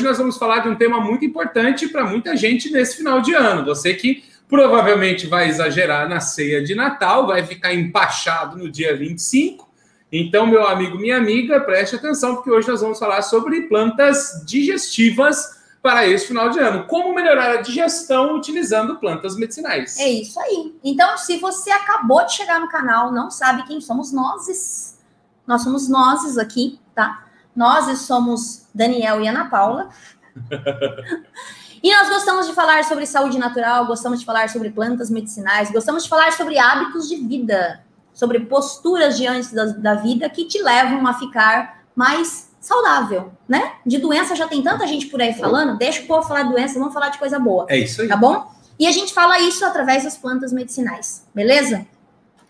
hoje nós vamos falar de um tema muito importante para muita gente nesse final de ano. Você que provavelmente vai exagerar na ceia de Natal, vai ficar empachado no dia 25. Então, meu amigo, minha amiga, preste atenção, porque hoje nós vamos falar sobre plantas digestivas para esse final de ano. Como melhorar a digestão utilizando plantas medicinais. É isso aí. Então, se você acabou de chegar no canal, não sabe quem somos nós, nós somos nós aqui, tá? Nós somos Daniel e Ana Paula. e nós gostamos de falar sobre saúde natural, gostamos de falar sobre plantas medicinais, gostamos de falar sobre hábitos de vida, sobre posturas diante da, da vida que te levam a ficar mais saudável, né? De doença já tem tanta gente por aí falando, deixa o povo falar de doença, vamos falar de coisa boa. É isso aí. Tá bom? E a gente fala isso através das plantas medicinais, beleza?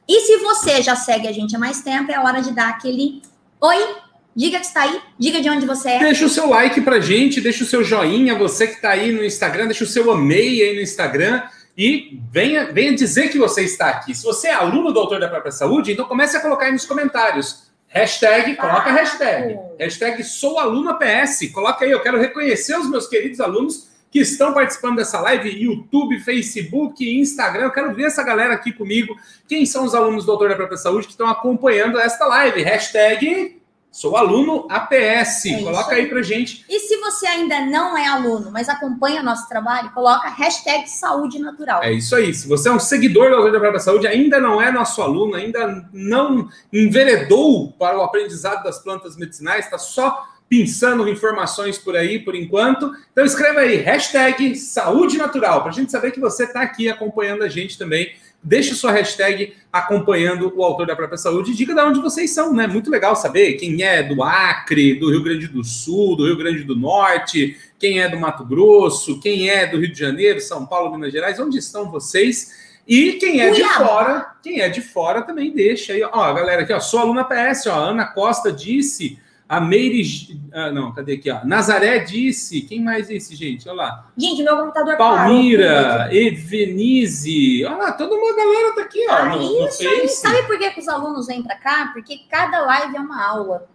E se você já segue a gente há mais tempo, é hora de dar aquele oi, diga que está aí, diga de onde você é. Deixa o seu like pra gente, deixa o seu joinha, você que está aí no Instagram, deixa o seu amei aí no Instagram e venha, venha dizer que você está aqui. Se você é aluno do Autor da Própria Saúde, então comece a colocar aí nos comentários Hashtag, coloca a hashtag. Hashtag sou aluna PS. Coloca aí, eu quero reconhecer os meus queridos alunos que estão participando dessa live, YouTube, Facebook, Instagram. Eu quero ver essa galera aqui comigo. Quem são os alunos do Doutor da Própria Saúde que estão acompanhando esta live? Hashtag Sou aluno APS. É coloca aí pra gente. E se você ainda não é aluno, mas acompanha nosso trabalho, coloca hashtag saúde natural. É isso aí. Se você é um seguidor da Autoridade da Própria Saúde, ainda não é nosso aluno, ainda não enveredou para o aprendizado das plantas medicinais, está só pensando informações por aí por enquanto. Então escreva aí, hashtag saúde natural, para a gente saber que você está aqui acompanhando a gente também Deixe sua hashtag acompanhando o autor da própria saúde e diga de onde vocês são, né? Muito legal saber quem é do Acre, do Rio Grande do Sul, do Rio Grande do Norte, quem é do Mato Grosso, quem é do Rio de Janeiro, São Paulo, Minas Gerais, onde estão vocês? E quem é de fora, quem é de fora também deixa aí. Ó, galera aqui, ó, sou aluna PS, ó, Ana Costa disse a Meire. Ah, não, cadê aqui? Ó? Nazaré disse. Quem mais disse, gente? Olha lá. Gente, meu computador Palmira, Evenize. Olha lá, toda uma galera tá aqui, ó. Ah, no, isso no aí. Sabe por que, que os alunos vêm para cá? Porque cada live é uma aula.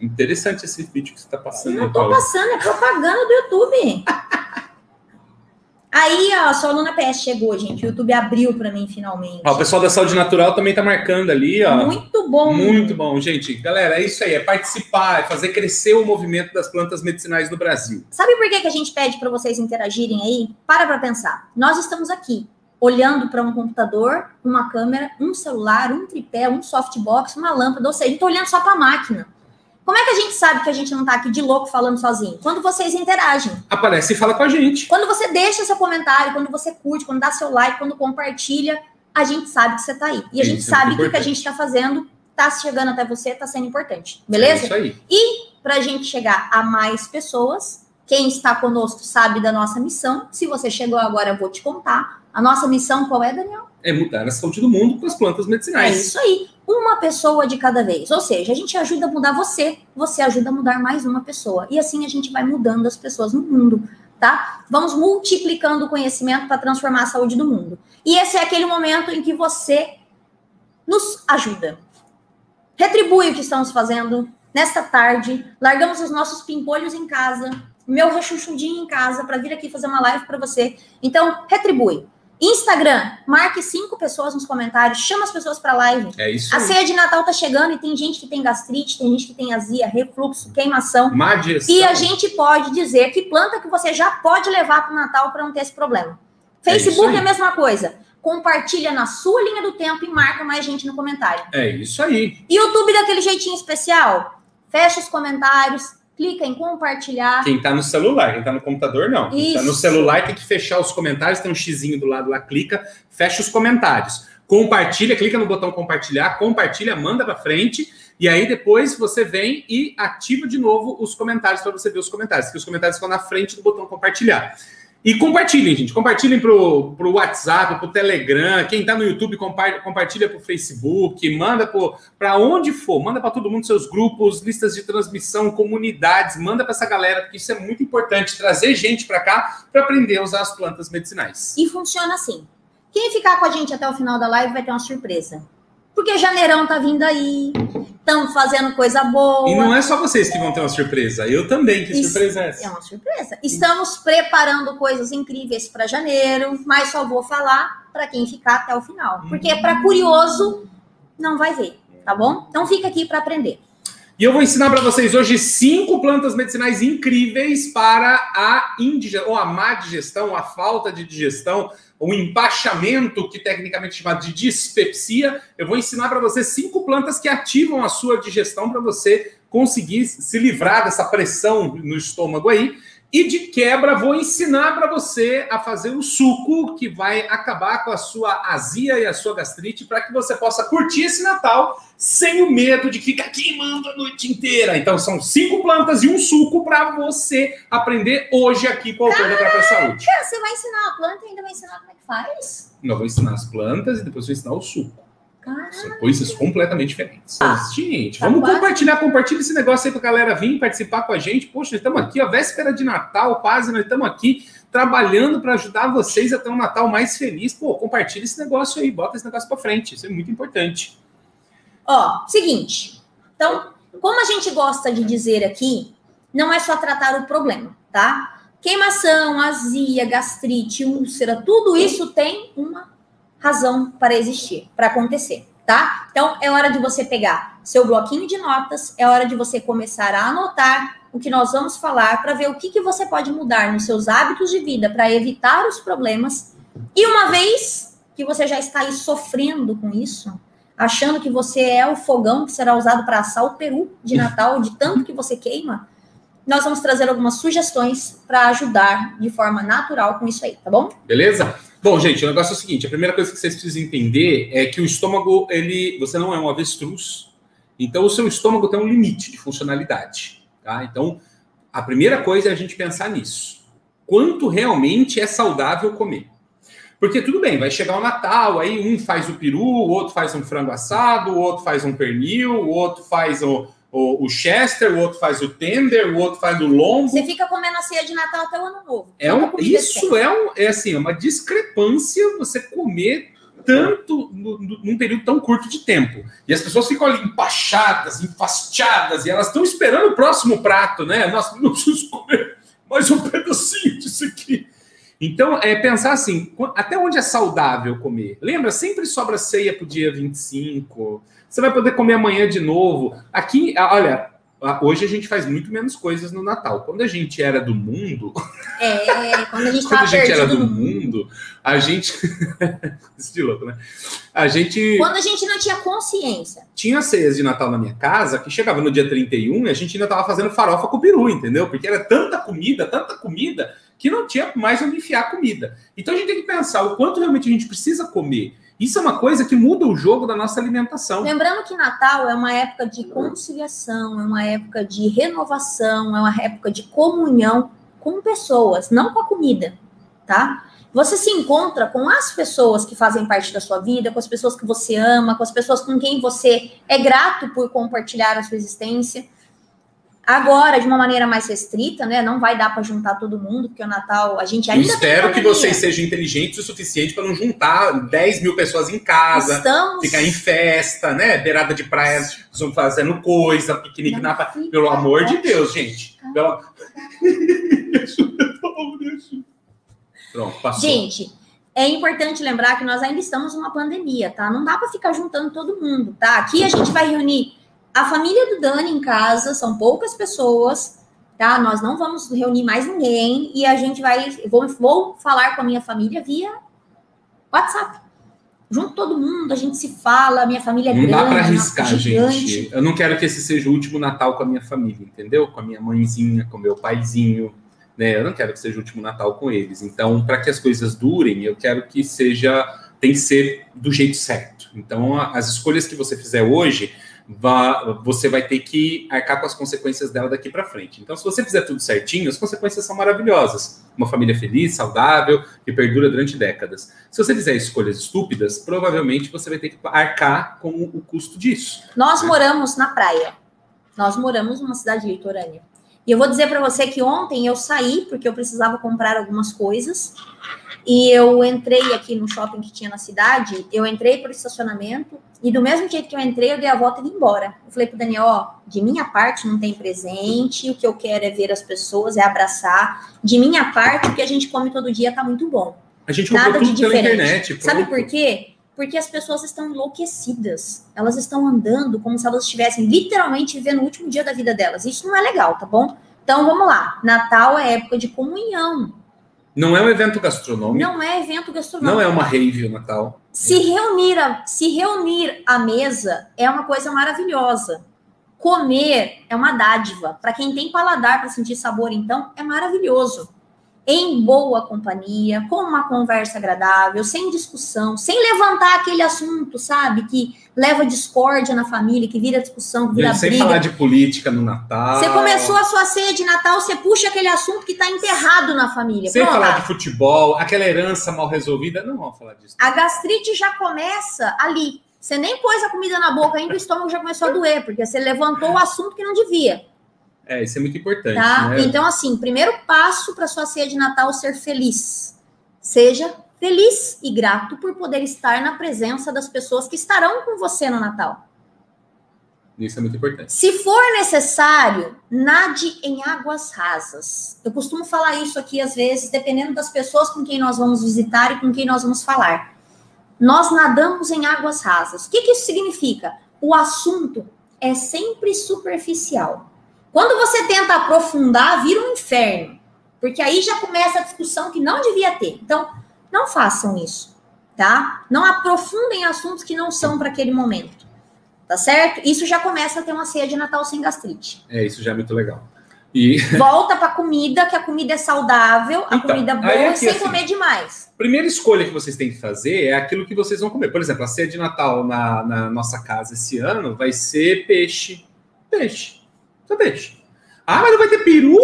Interessante esse vídeo que você está passando. Eu não estou passando, é propaganda do YouTube. Aí, ó, sua aluna PS chegou, gente. O YouTube abriu para mim finalmente. Ó, o pessoal da saúde natural também tá marcando ali, ó. Muito bom. Muito bom, gente. Galera, é isso aí, é participar, é fazer crescer o movimento das plantas medicinais no Brasil. Sabe por que, que a gente pede para vocês interagirem aí? Para para pensar. Nós estamos aqui olhando para um computador, uma câmera, um celular, um tripé, um softbox, uma lâmpada, ou seja, estou olhando só para a máquina. Como é que a gente sabe que a gente não tá aqui de louco falando sozinho? Quando vocês interagem. Aparece e fala com a gente. Quando você deixa seu comentário, quando você curte, quando dá seu like, quando compartilha, a gente sabe que você tá aí. E a gente Isso sabe é que o que a gente tá fazendo tá chegando até você, tá sendo importante. Beleza? É isso aí. E pra gente chegar a mais pessoas, quem está conosco sabe da nossa missão. Se você chegou agora, eu vou te contar. A nossa missão qual é, Daniel? É mudar a saúde do mundo com as plantas medicinais. É isso aí uma pessoa de cada vez. Ou seja, a gente ajuda a mudar você, você ajuda a mudar mais uma pessoa. E assim a gente vai mudando as pessoas no mundo, tá? Vamos multiplicando o conhecimento para transformar a saúde do mundo. E esse é aquele momento em que você nos ajuda. Retribui o que estamos fazendo nesta tarde. Largamos os nossos pimpolhos em casa, meu rechuchudinho em casa para vir aqui fazer uma live para você. Então, retribui. Instagram, marque cinco pessoas nos comentários, chama as pessoas para live. É isso. A ceia de Natal tá chegando e tem gente que tem gastrite, tem gente que tem azia, refluxo, queimação. Má E a gente pode dizer que planta que você já pode levar para o Natal para não ter esse problema. É Facebook é, é a mesma coisa. Compartilha na sua linha do tempo e marca mais gente no comentário. É isso aí. YouTube daquele jeitinho especial. Fecha os comentários, clica em compartilhar. Quem está no celular, quem está no computador, não. Quem está no celular tem que fechar os comentários, tem um xizinho do lado lá, clica, fecha os comentários. Compartilha, clica no botão compartilhar, compartilha, manda para frente. E aí depois você vem e ativa de novo os comentários para você ver os comentários, que os comentários ficam na frente do botão compartilhar. E compartilhem, gente. Compartilhem pro, pro WhatsApp, pro Telegram. Quem tá no YouTube, compartilha pro Facebook. Manda para onde for. Manda para todo mundo, seus grupos, listas de transmissão, comunidades. Manda para essa galera, porque isso é muito importante. Trazer gente para cá para aprender a usar as plantas medicinais. E funciona assim. Quem ficar com a gente até o final da live vai ter uma surpresa. Porque janeirão tá vindo aí. Estamos fazendo coisa boa. E não é só vocês que vão ter uma surpresa, eu também. Que Isso surpresa é essa? É uma surpresa. Estamos preparando coisas incríveis para janeiro, mas só vou falar para quem ficar até o final. Porque para curioso, não vai ver, tá bom? Então fica aqui para aprender. E eu vou ensinar para vocês hoje cinco plantas medicinais incríveis para a indigestão, ou a má digestão, a falta de digestão, o empachamento, que tecnicamente é chamado de dispepsia. Eu vou ensinar para você cinco plantas que ativam a sua digestão para você conseguir se livrar dessa pressão no estômago aí. E de quebra, vou ensinar para você a fazer o suco que vai acabar com a sua azia e a sua gastrite para que você possa curtir esse Natal sem o medo de ficar queimando a noite inteira. Então, são cinco plantas e um suco para você aprender hoje aqui com o autor da própria saúde. Você vai ensinar a planta e ainda vai ensinar como é que faz? Eu vou ensinar as plantas e depois vou ensinar o suco. Caraca. São coisas completamente diferentes. Ah, gente, tá vamos quase. compartilhar, compartilha esse negócio aí pra galera vir participar com a gente. Poxa, nós estamos aqui, ó, véspera de Natal, quase, nós estamos aqui trabalhando para ajudar vocês a ter um Natal mais feliz. Pô, compartilha esse negócio aí, bota esse negócio para frente, isso é muito importante. Ó, seguinte. Então, como a gente gosta de dizer aqui, não é só tratar o problema, tá? Queimação, azia, gastrite, úlcera, tudo isso tem uma razão para existir, para acontecer, tá? Então, é hora de você pegar seu bloquinho de notas, é hora de você começar a anotar o que nós vamos falar para ver o que, que você pode mudar nos seus hábitos de vida para evitar os problemas. E uma vez que você já está aí sofrendo com isso, achando que você é o fogão que será usado para assar o peru de Natal, de tanto que você queima, nós vamos trazer algumas sugestões para ajudar de forma natural com isso aí, tá bom? Beleza? Bom, gente, o negócio é o seguinte: a primeira coisa que vocês precisam entender é que o estômago, ele, você não é um avestruz, então o seu estômago tem um limite de funcionalidade, tá? Então, a primeira coisa é a gente pensar nisso. Quanto realmente é saudável comer? Porque tudo bem, vai chegar o Natal, aí um faz o peru, o outro faz um frango assado, o outro faz um pernil, o outro faz o, o, o chester, o outro faz o tender, o outro faz o lombo. Você fica comendo a ceia de Natal até o ano novo. É um, isso é, um, é assim, é uma discrepância você comer tanto no- no- num período tão curto de tempo. E as pessoas ficam ali empachadas, enfastiadas, e elas estão esperando o próximo prato, né? Nossa, não preciso comer mais um pedacinho disso aqui. Então, é pensar assim, até onde é saudável comer? Lembra, sempre sobra ceia pro dia 25. Você vai poder comer amanhã de novo. Aqui, olha, hoje a gente faz muito menos coisas no Natal. Quando a gente era do mundo, É, quando a gente quando a gente era do mundo. mundo, a gente. Isso de louco, né? A gente Quando a gente não tinha consciência. tinha ceias de Natal na minha casa que chegava no dia 31 e a gente ainda tava fazendo farofa com peru, entendeu? Porque era tanta comida, tanta comida, que não tinha mais onde enfiar comida. Então a gente tem que pensar o quanto realmente a gente precisa comer. Isso é uma coisa que muda o jogo da nossa alimentação. Lembrando que Natal é uma época de conciliação, é uma época de renovação, é uma época de comunhão com pessoas, não com a comida, tá? Você se encontra com as pessoas que fazem parte da sua vida, com as pessoas que você ama, com as pessoas com quem você é grato por compartilhar a sua existência. Agora, de uma maneira mais restrita, né? Não vai dar para juntar todo mundo, porque o Natal a gente Eu ainda tem espero que vocês sejam inteligentes o suficiente para não juntar 10 mil pessoas em casa, Estamos ficar em festa, né? Beirada de praia, fazendo coisa, piquenique na praia. Pelo amor de. Deus, gente. Pelo... Pronto, passou. Gente, é importante lembrar que nós ainda estamos numa pandemia, tá? Não dá para ficar juntando todo mundo, tá? Aqui a gente vai reunir a família do Dani em casa, são poucas pessoas, tá? Nós não vamos reunir mais ninguém e a gente vai vou, vou falar com a minha família via WhatsApp. Junto todo mundo, a gente se fala, minha família é Não grande, dá para arriscar, gigante. gente. Eu não quero que esse seja o último Natal com a minha família, entendeu? Com a minha mãezinha, com o meu paizinho, né? Eu não quero que seja o último Natal com eles. Então, para que as coisas durem, eu quero que seja tem que ser do jeito certo. Então, as escolhas que você fizer hoje, vá- você vai ter que arcar com as consequências dela daqui para frente. Então, se você fizer tudo certinho, as consequências são maravilhosas. Uma família feliz, saudável, que perdura durante décadas. Se você fizer escolhas estúpidas, provavelmente você vai ter que arcar com o custo disso. Nós moramos na praia. Nós moramos numa cidade litorânea. E eu vou dizer para você que ontem eu saí porque eu precisava comprar algumas coisas. E eu entrei aqui no shopping que tinha na cidade, eu entrei para o estacionamento, e do mesmo jeito que eu entrei, eu dei a volta e vim embora. Eu falei pro Daniel, ó, de minha parte não tem presente, o que eu quero é ver as pessoas, é abraçar. De minha parte, o que a gente come todo dia tá muito bom. A gente Nada de diferente. internet. Sabe por quê? Porque as pessoas estão enlouquecidas. Elas estão andando como se elas estivessem literalmente vivendo o último dia da vida delas. Isso não é legal, tá bom? Então vamos lá. Natal é época de comunhão. Não é um evento gastronômico, Não é evento gastronômico. não é uma rave o Natal. Se reunir, a, se reunir à mesa é uma coisa maravilhosa. Comer é uma dádiva. Para quem tem paladar para sentir sabor, então, é maravilhoso. Em boa companhia, com uma conversa agradável, sem discussão, sem levantar aquele assunto, sabe? Que leva discórdia na família, que vira discussão, que vira Sem briga. falar de política no Natal. Você começou a sua ceia de Natal, você puxa aquele assunto que está enterrado na família. Sem Pronto. falar de futebol, aquela herança mal resolvida. Não vamos falar disso. A gastrite já começa ali. Você nem pôs a comida na boca ainda, o estômago já começou a doer, porque você levantou o assunto que não devia, É, isso é muito importante. tá? né? Então, assim, primeiro passo para sua ceia de Natal ser feliz. Seja feliz e grato por poder estar na presença das pessoas que estarão com você no Natal. Isso é muito importante. Se for necessário, nade em águas rasas. Eu costumo falar isso aqui às vezes, dependendo das pessoas com quem nós vamos visitar e com quem nós vamos falar. Nós nadamos em águas rasas. O que, que isso significa? O assunto é sempre superficial. Quando você tenta aprofundar, vira um inferno. Porque aí já começa a discussão que não devia ter. Então, não façam isso, tá? Não aprofundem assuntos que não são para aquele momento. Tá certo? Isso já começa a ter uma ceia de Natal sem gastrite. É, isso já é muito legal. E Volta pra comida, que a comida é saudável, a Então, comida boa, aqui, sem assim, comer demais. a primeira escolha que vocês têm que fazer é aquilo que vocês vão comer. Por exemplo, a ceia de Natal na, na nossa casa esse ano vai ser peixe. Peixe. Peixe. Ah, mas não vai ter peru?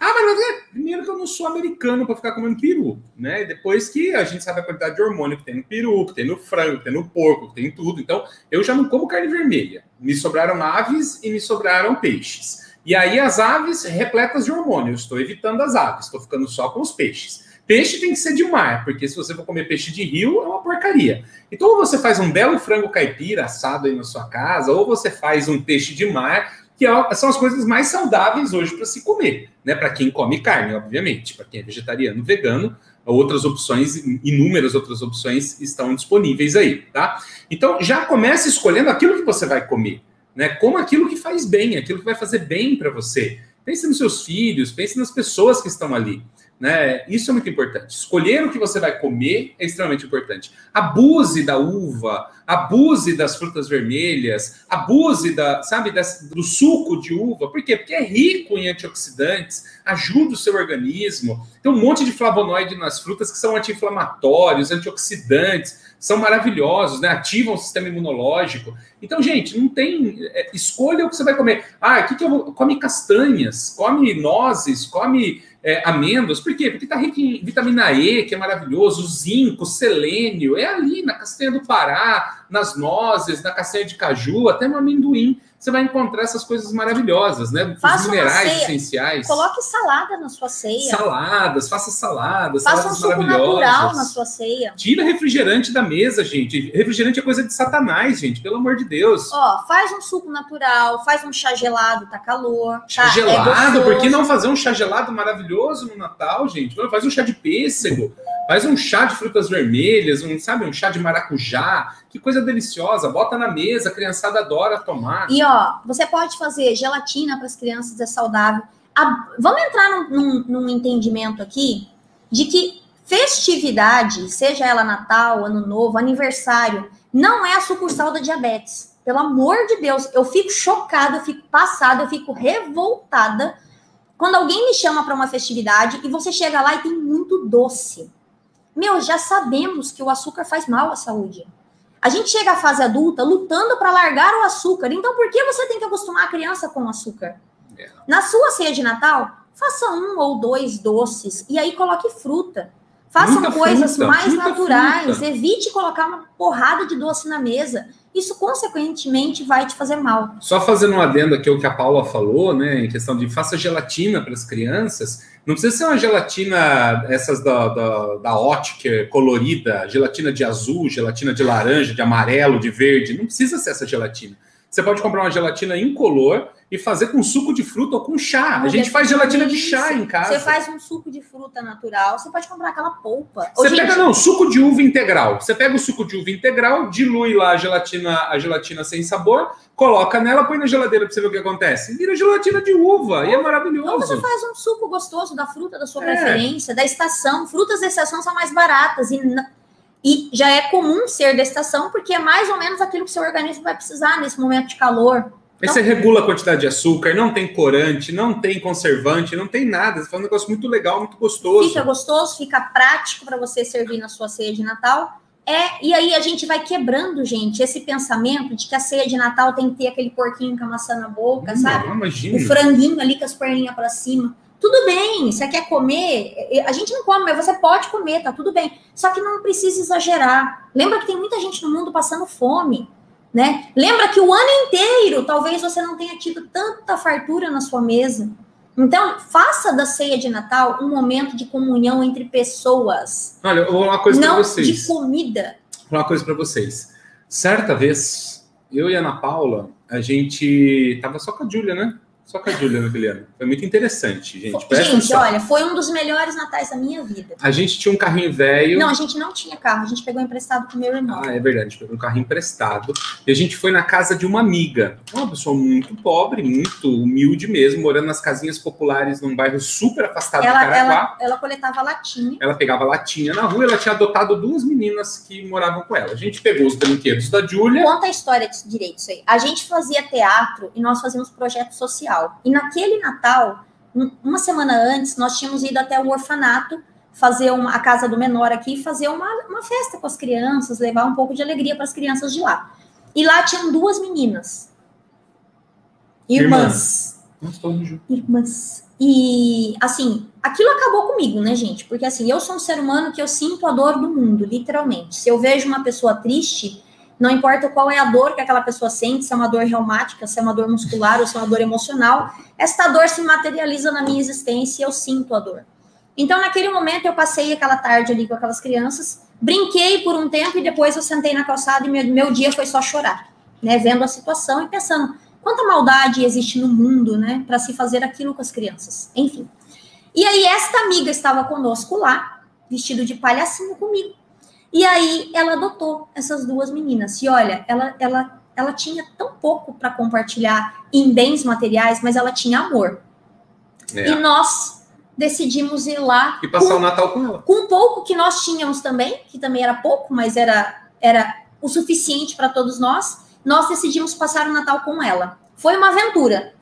Ah, mas não vai ter. Primeiro que eu não sou americano para ficar comendo peru, né? Depois que a gente sabe a quantidade de hormônio que tem no peru, que tem no frango, que tem no porco, que tem em tudo. Então, eu já não como carne vermelha. Me sobraram aves e me sobraram peixes. E aí as aves repletas de hormônio. Eu estou evitando as aves, estou ficando só com os peixes. Peixe tem que ser de mar, porque se você for comer peixe de rio, é uma porcaria. Então, ou você faz um belo frango caipira assado aí na sua casa, ou você faz um peixe de mar, que é- são as coisas mais saudáveis hoje para se comer, né? Para quem come carne, obviamente. Para quem é vegetariano, vegano, outras opções, inúmeras outras opções estão disponíveis aí, tá? Então, já comece escolhendo aquilo que você vai comer, né? Como aquilo que faz bem, aquilo que vai fazer bem para você. Pense nos seus filhos, pense nas pessoas que estão ali. Né? Isso é muito importante. Escolher o que você vai comer é extremamente importante. Abuse da uva, abuse das frutas vermelhas, abuse da, sabe, do suco de uva. Por quê? Porque é rico em antioxidantes, ajuda o seu organismo. Tem um monte de flavonoide nas frutas que são anti-inflamatórios, antioxidantes, são maravilhosos, né? Ativam o sistema imunológico. Então, gente, não tem. é, escolha o que você vai comer. Ah, o que, que eu vou. Come castanhas, come nozes, come é, amêndoas. Por quê? Porque está rico em vitamina E, que é maravilhoso, zinco, selênio. É ali na castanha do Pará, nas nozes, na castanha de caju, até no amendoim. Você vai encontrar essas coisas maravilhosas, né? Os Faça minerais essenciais. Coloque salada na sua ceia. Saladas, faça saladas, Faça um saladas suco maravilhosas. natural na sua ceia. Tira refrigerante da mesa, gente. Refrigerante é coisa de satanás, gente. Pelo amor de Deus. Ó, faz um suco natural, faz um chá gelado, tá calor. Chá tá? É gelado, gostoso. por que não fazer um chá gelado maravilhoso no Natal, gente? Faz um chá de pêssego, faz um chá de frutas vermelhas, um, sabe, um chá de maracujá. Que coisa deliciosa. Bota na mesa, a criançada adora tomar. E ó, você pode fazer gelatina para as crianças, é saudável. A- vamos entrar num, num- num entendimento aqui de que festividade, seja ela Natal, Ano Novo, aniversário, não é a sucursal da diabetes. Pelo amor de Deus, eu fico chocada, eu fico passada, eu fico revoltada quando alguém me chama para uma festividade e você chega lá e tem muito doce. Meu, já sabemos que o açúcar faz mal à saúde. A gente chega à fase adulta lutando para largar o açúcar. Então, por que você tem que acostumar a criança com o açúcar? É. Na sua ceia de Natal, faça um ou dois doces e aí coloque fruta. Façam Muita coisas fruta, mais naturais. fruta. Evite colocar uma porrada de doce na mesa. Isso consequentemente vai te fazer mal. Só fazendo um adendo aqui ao que a Paula falou, né, em questão de faça gelatina para as crianças, não precisa ser uma gelatina, essas da, da, da ótica colorida, gelatina de azul, gelatina de laranja, de amarelo, de verde, não precisa ser essa gelatina. Você pode comprar uma gelatina incolor e fazer com suco de fruta ou com chá. a gente faz gelatina de chá em casa. Você faz um suco de fruta natural, você pode comprar aquela polpa. Você pega, não, suco de uva integral. Você pega o suco de uva integral, dilui lá a gelatina, a gelatina sem sabor, coloca nela, põe na geladeira pra você ver o que acontece. Vira gelatina de uva e é maravilhoso. Ou você faz um suco gostoso da fruta da sua é. preferência, da estação. Frutas da estação são mais baratas e e já é comum ser da estação, porque é mais ou menos aquilo que seu organismo vai precisar nesse momento de calor. Então, Aí você regula a quantidade de açúcar, não tem corante, não tem conservante, não tem nada. Você faz um negócio muito legal, muito gostoso. Fica gostoso, fica prático para você servir na sua ceia de Natal. É, e aí a gente vai quebrando, gente, esse pensamento de que a ceia de Natal tem que ter aquele porquinho com a maçã na boca, hum, sabe? Imagina. O franguinho ali com as perninhas para cima. Tudo bem, você quer comer, a gente não come, mas você pode comer, tá tudo bem. Só que não precisa exagerar. Lembra que tem muita gente no mundo passando fome, né? Lembra que o ano inteiro talvez você não tenha tido tanta fartura na sua mesa. Então, faça da ceia de Natal um momento de comunhão entre pessoas. Olha, eu vou falar uma coisa para vocês. de comida. Vou falar uma coisa para vocês. Certa vez, eu e a Ana Paula, a gente tava só com a Júlia, né? Só com a Júlia naquele ano. Foi muito interessante, gente. Foi, gente, olha, foi um dos melhores natais da minha vida. A gente tinha um carrinho velho. Não, a gente não tinha carro, a gente pegou emprestado com meu irmão. Ah, é verdade, a gente pegou um carrinho emprestado. E a gente foi na casa de uma amiga. Uma pessoa muito pobre, muito humilde mesmo, morando nas casinhas populares num bairro super afastado ela, do Caraguá. Ela, ela coletava latinha. Ela pegava latinha na rua, ela tinha adotado duas meninas que moravam com ela. A gente pegou os brinquedos da Júlia. Conta a história direito isso aí. A gente fazia teatro e nós fazíamos projeto social. E naquele Natal, uma semana antes, nós tínhamos ido até o orfanato fazer uma, a casa do menor aqui, fazer uma, uma festa com as crianças, levar um pouco de alegria para as crianças de lá. E lá tinham duas meninas. Irmãs. Irmãs. Irmãs. E, assim, aquilo acabou comigo, né, gente? Porque, assim, eu sou um ser humano que eu sinto a dor do mundo, literalmente. Se eu vejo uma pessoa triste, não importa qual é a dor que aquela pessoa sente, se é uma dor reumática, se é uma dor muscular ou se é uma dor emocional, esta dor se materializa na minha existência e eu sinto a dor. Então, naquele momento, eu passei aquela tarde ali com aquelas crianças, brinquei por um tempo e depois eu sentei na calçada e meu, meu dia foi só chorar, né? Vendo a situação e pensando quanta maldade existe no mundo, né? Para se fazer aquilo com as crianças. Enfim. E aí, esta amiga estava conosco lá, vestido de palhacinho comigo. E aí ela adotou essas duas meninas. E olha, ela, ela, ela tinha tão pouco para compartilhar em bens materiais, mas ela tinha amor. É. E nós decidimos ir lá. E passar com, o Natal com ela. Com pouco que nós tínhamos também, que também era pouco, mas era, era o suficiente para todos nós. Nós decidimos passar o Natal com ela. Foi uma aventura.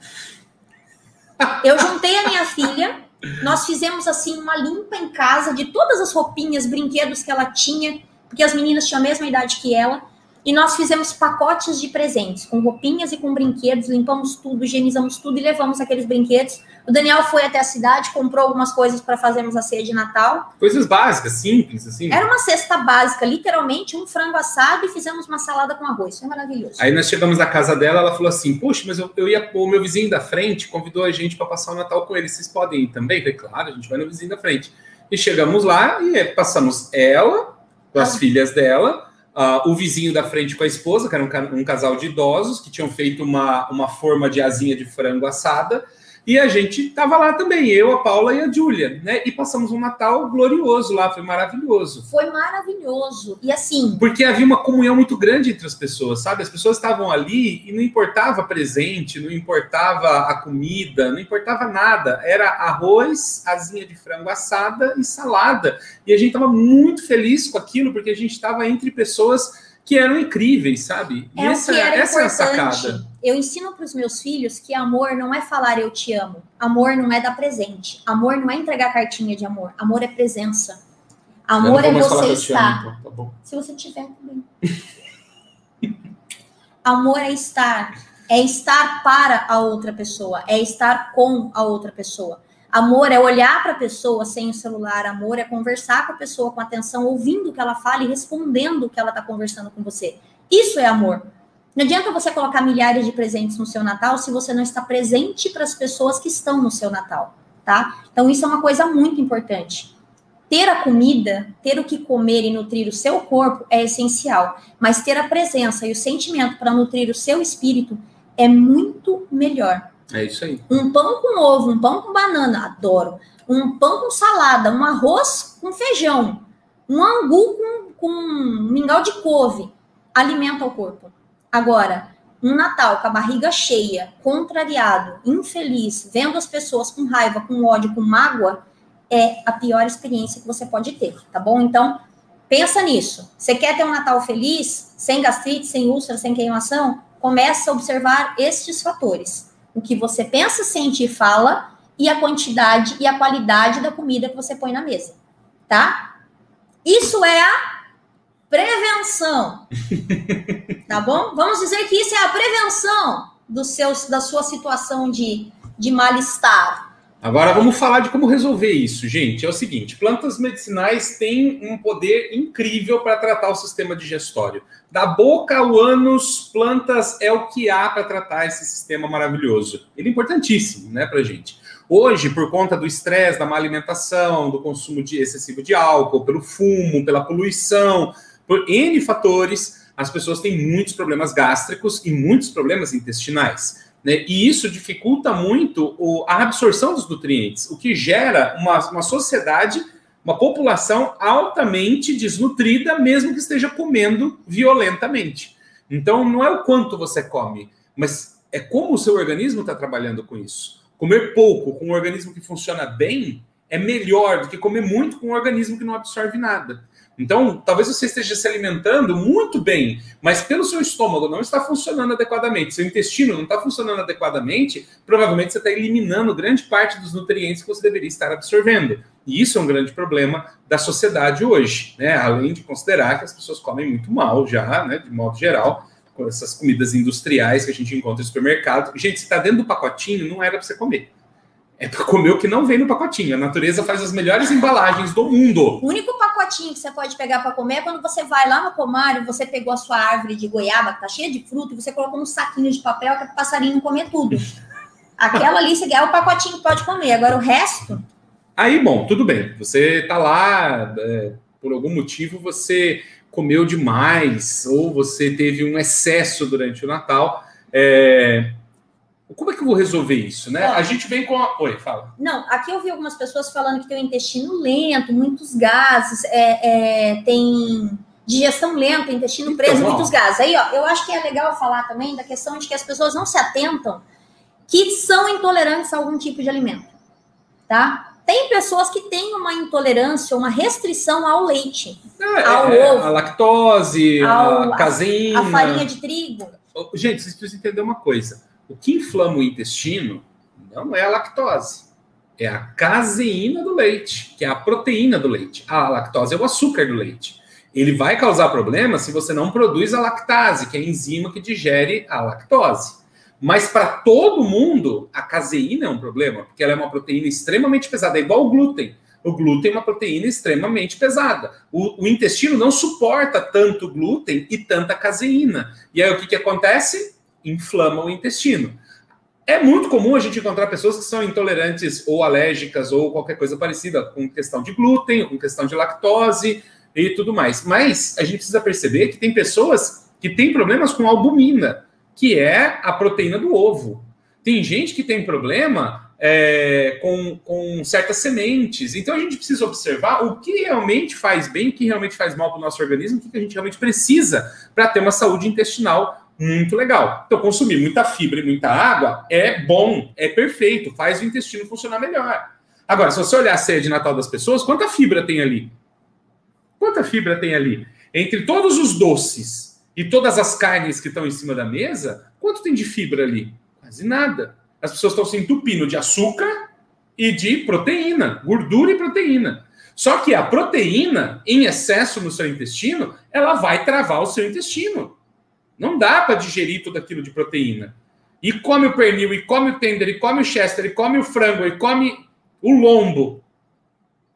Eu juntei a minha filha nós fizemos assim uma limpa em casa de todas as roupinhas, brinquedos que ela tinha, porque as meninas tinham a mesma idade que ela. E nós fizemos pacotes de presentes, com roupinhas e com brinquedos, limpamos tudo, higienizamos tudo e levamos aqueles brinquedos. O Daniel foi até a cidade, comprou algumas coisas para fazermos a ceia de Natal. Coisas básicas, simples, assim. Era uma cesta básica, literalmente um frango assado e fizemos uma salada com arroz. Foi maravilhoso. Aí nós chegamos na casa dela, ela falou assim: Poxa, mas eu, eu ia. O meu vizinho da frente convidou a gente para passar o Natal com ele. Vocês podem ir também? Eu falei, claro, a gente vai no vizinho da frente. E chegamos lá e passamos ela, com as ah. filhas dela Uh, o vizinho da frente com a esposa, que era um, um, casal de idosos, que tinham feito uma, uma forma de asinha de frango assada, e a gente estava lá também, eu, a Paula e a Júlia, né? E passamos um Natal glorioso lá, foi maravilhoso. Foi maravilhoso. E assim. Porque havia uma comunhão muito grande entre as pessoas, sabe? As pessoas estavam ali e não importava presente, não importava a comida, não importava nada. Era arroz, asinha de frango assada e salada. E a gente estava muito feliz com aquilo, porque a gente estava entre pessoas que eram incríveis, sabe? E é essa, essa é a sacada. Eu ensino para os meus filhos que amor não é falar eu te amo. Amor não é dar presente. Amor não é entregar cartinha de amor. Amor é presença. Amor é você estar. Então, tá Se você tiver também. amor é estar. É estar para a outra pessoa. É estar com a outra pessoa. Amor é olhar para a pessoa sem o celular. Amor é conversar com a pessoa com atenção, ouvindo o que ela fala e respondendo o que ela está conversando com você. Isso é amor. Não adianta você colocar milhares de presentes no seu Natal se você não está presente para as pessoas que estão no seu Natal, tá? Então isso é uma coisa muito importante. Ter a comida, ter o que comer e nutrir o seu corpo é essencial, mas ter a presença e o sentimento para nutrir o seu espírito é muito melhor. É isso aí. Um pão com ovo, um pão com banana, adoro. Um pão com salada, um arroz com feijão, um angu com, com mingau de couve, alimenta o corpo. Agora, um Natal com a barriga cheia, contrariado, infeliz, vendo as pessoas com raiva, com ódio, com mágoa, é a pior experiência que você pode ter, tá bom? Então, pensa nisso. Você quer ter um Natal feliz, sem gastrite, sem úlcera, sem queimação? Começa a observar estes fatores. O que você pensa, sente e fala e a quantidade e a qualidade da comida que você põe na mesa, tá? Isso é a prevenção. tá bom? Vamos dizer que isso é a prevenção do seu, da sua situação de, de mal-estar. Agora vamos falar de como resolver isso, gente. É o seguinte: plantas medicinais têm um poder incrível para tratar o sistema digestório. Da boca ao ânus, plantas é o que há para tratar esse sistema maravilhoso. Ele é importantíssimo, né, para gente. Hoje, por conta do estresse, da má alimentação, do consumo de excessivo de álcool, pelo fumo, pela poluição, por N fatores, as pessoas têm muitos problemas gástricos e muitos problemas intestinais. Né? E isso dificulta muito o, a absorção dos nutrientes, o que gera uma, uma sociedade, uma população altamente desnutrida, mesmo que esteja comendo violentamente. Então, não é o quanto você come, mas é como o seu organismo está trabalhando com isso. Comer pouco com um organismo que funciona bem é melhor do que comer muito com um organismo que não absorve nada. Então, talvez você esteja se alimentando muito bem, mas pelo seu estômago não está funcionando adequadamente, seu intestino não está funcionando adequadamente, provavelmente você está eliminando grande parte dos nutrientes que você deveria estar absorvendo. E isso é um grande problema da sociedade hoje, né? Além de considerar que as pessoas comem muito mal já, né? De modo geral, com essas comidas industriais que a gente encontra no supermercado. Gente, se está dentro do pacotinho, não era para você comer. É para comer o que não vem no pacotinho. A natureza faz as melhores embalagens do mundo. O único pacotinho que você pode pegar para comer é quando você vai lá no pomário, você pegou a sua árvore de goiaba, que tá cheia de fruta, e você colocou um saquinho de papel que é para o passarinho não comer tudo. Aquela ali, você é o pacotinho que pode comer. Agora o resto. Aí, bom, tudo bem. Você tá lá, é, por algum motivo, você comeu demais, ou você teve um excesso durante o Natal. É, como é que eu vou resolver isso, né? A gente vem com a. Oi, fala. Não, aqui eu vi algumas pessoas falando que tem o intestino lento, muitos gases, é, é, tem digestão lenta, intestino então, preso, muitos gases. Aí, ó, eu acho que é legal falar também da questão de que as pessoas não se atentam que são intolerantes a algum tipo de alimento, tá? Tem pessoas que têm uma intolerância, uma restrição ao leite, é, ao é, ovo, a lactose, ao, a caseína, a farinha de trigo. Gente, vocês precisam entender uma coisa o que inflama o intestino não é a lactose, é a caseína do leite, que é a proteína do leite. A lactose é o açúcar do leite. Ele vai causar problema se você não produz a lactase, que é a enzima que digere a lactose. Mas para todo mundo, a caseína é um problema, porque ela é uma proteína extremamente pesada, é igual o glúten. O glúten é uma proteína extremamente pesada. O, o intestino não suporta tanto glúten e tanta caseína. E aí o que, que acontece? Inflama o intestino. É muito comum a gente encontrar pessoas que são intolerantes ou alérgicas ou qualquer coisa parecida com questão de glúten, com questão de lactose e tudo mais. Mas a gente precisa perceber que tem pessoas que têm problemas com albumina, que é a proteína do ovo. Tem gente que tem problema é, com, com certas sementes. Então a gente precisa observar o que realmente faz bem, o que realmente faz mal para o nosso organismo, o que a gente realmente precisa para ter uma saúde intestinal muito legal. Então, consumir muita fibra e muita água é bom, é perfeito, faz o intestino funcionar melhor. Agora, se você olhar a ceia de Natal das pessoas, quanta fibra tem ali? Quanta fibra tem ali? Entre todos os doces e todas as carnes que estão em cima da mesa, quanto tem de fibra ali? Quase nada. As pessoas estão se entupindo de açúcar e de proteína, gordura e proteína. Só que a proteína em excesso no seu intestino, ela vai travar o seu intestino. Não dá para digerir tudo aquilo de proteína. E come o pernil, e come o tender, e come o chester, e come o frango, e come o lombo.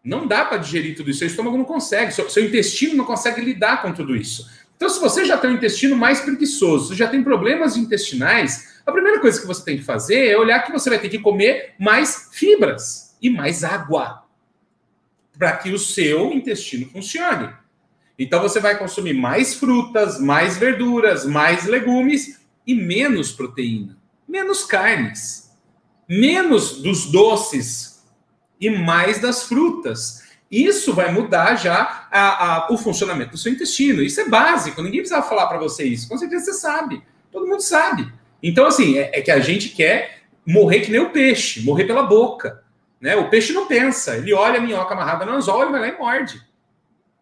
Não dá para digerir tudo isso. Seu estômago não consegue, seu, seu intestino não consegue lidar com tudo isso. Então, se você já tem um intestino mais preguiçoso, já tem problemas intestinais, a primeira coisa que você tem que fazer é olhar que você vai ter que comer mais fibras e mais água para que o seu intestino funcione. Então você vai consumir mais frutas, mais verduras, mais legumes e menos proteína, menos carnes, menos dos doces e mais das frutas. Isso vai mudar já a, a, o funcionamento do seu intestino. Isso é básico, ninguém precisa falar para você isso. Com certeza você sabe, todo mundo sabe. Então, assim, é, é que a gente quer morrer que nem o peixe, morrer pela boca. Né? O peixe não pensa, ele olha a minhoca amarrada no anzol e vai lá e morde.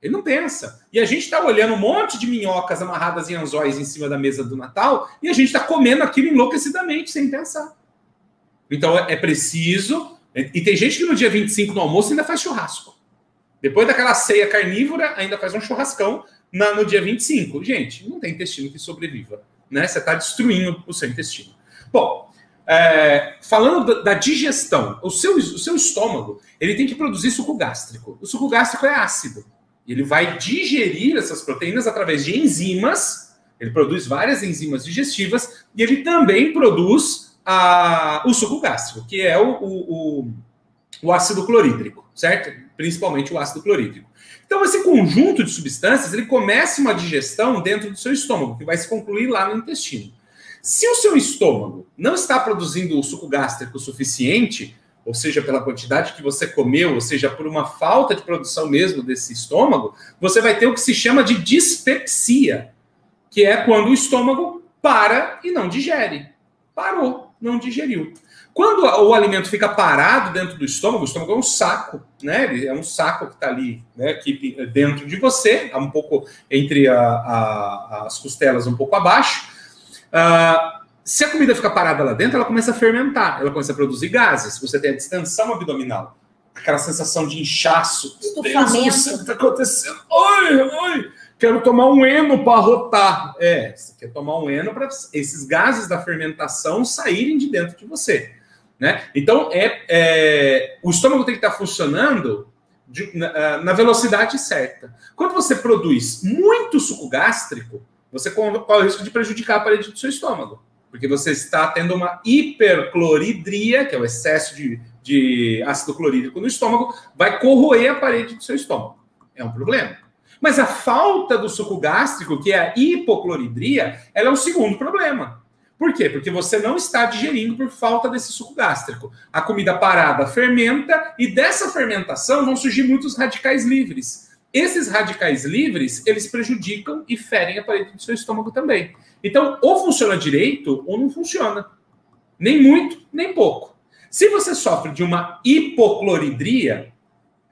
Ele não pensa. E a gente está olhando um monte de minhocas amarradas em anzóis em cima da mesa do Natal e a gente está comendo aquilo enlouquecidamente, sem pensar. Então é preciso. E tem gente que no dia 25 no almoço ainda faz churrasco. Depois daquela ceia carnívora, ainda faz um churrascão na, no dia 25. Gente, não tem intestino que sobreviva. Né? Você está destruindo o seu intestino. Bom, é, falando da, digestão, o seu, o seu estômago ele tem que produzir suco gástrico. O suco gástrico é ácido. Ele vai digerir essas proteínas através de enzimas. Ele produz várias enzimas digestivas e ele também produz a, o suco gástrico, que é o, o, o ácido clorídrico, certo? principalmente o ácido clorídrico. Então, esse conjunto de substâncias, ele começa uma digestão dentro do seu estômago, que vai se concluir lá no intestino. Se o seu estômago não está produzindo o suco gástrico suficiente, ou seja, pela quantidade que você comeu, ou seja, por uma falta de produção mesmo desse estômago, você vai ter o que se chama de dispepsia, que é quando o estômago para e não digere. Parou, não digeriu. Quando o alimento fica parado dentro do estômago, o estômago é um saco, né? Ele é um saco que está ali, né? Dentro de você, um pouco entre a, a, as costelas, um pouco abaixo. Uh, se a comida fica parada lá dentro, ela começa a fermentar, ela começa a produzir gases. Você tem a distensão abdominal, aquela sensação de inchaço. Estufamento. Deus, o que está acontecendo? Oi, oi! Quero tomar um eno para rotar. É, você quer tomar um eno para esses gases da fermentação saírem de dentro de você. Né? Então, é, é, o estômago tem que estar funcionando de, na, na, velocidade certa. Quando você produz muito suco gástrico, você corre o risco de prejudicar a parede do seu estômago. Porque você está tendo uma hipercloridria, que é o excesso de, de ácido clorídrico no estômago, vai corroer a parede do seu estômago. É um problema. Mas a falta do suco gástrico, que é a hipocloridria, ela é o segundo problema. Por quê? Porque você não está digerindo por falta desse suco gástrico. A comida parada fermenta e dessa fermentação vão surgir muitos radicais livres. Esses radicais livres, eles prejudicam e ferem a parede do seu estômago também. Então, ou funciona direito ou não funciona. Nem muito, nem pouco. Se você sofre de uma hipocloridria,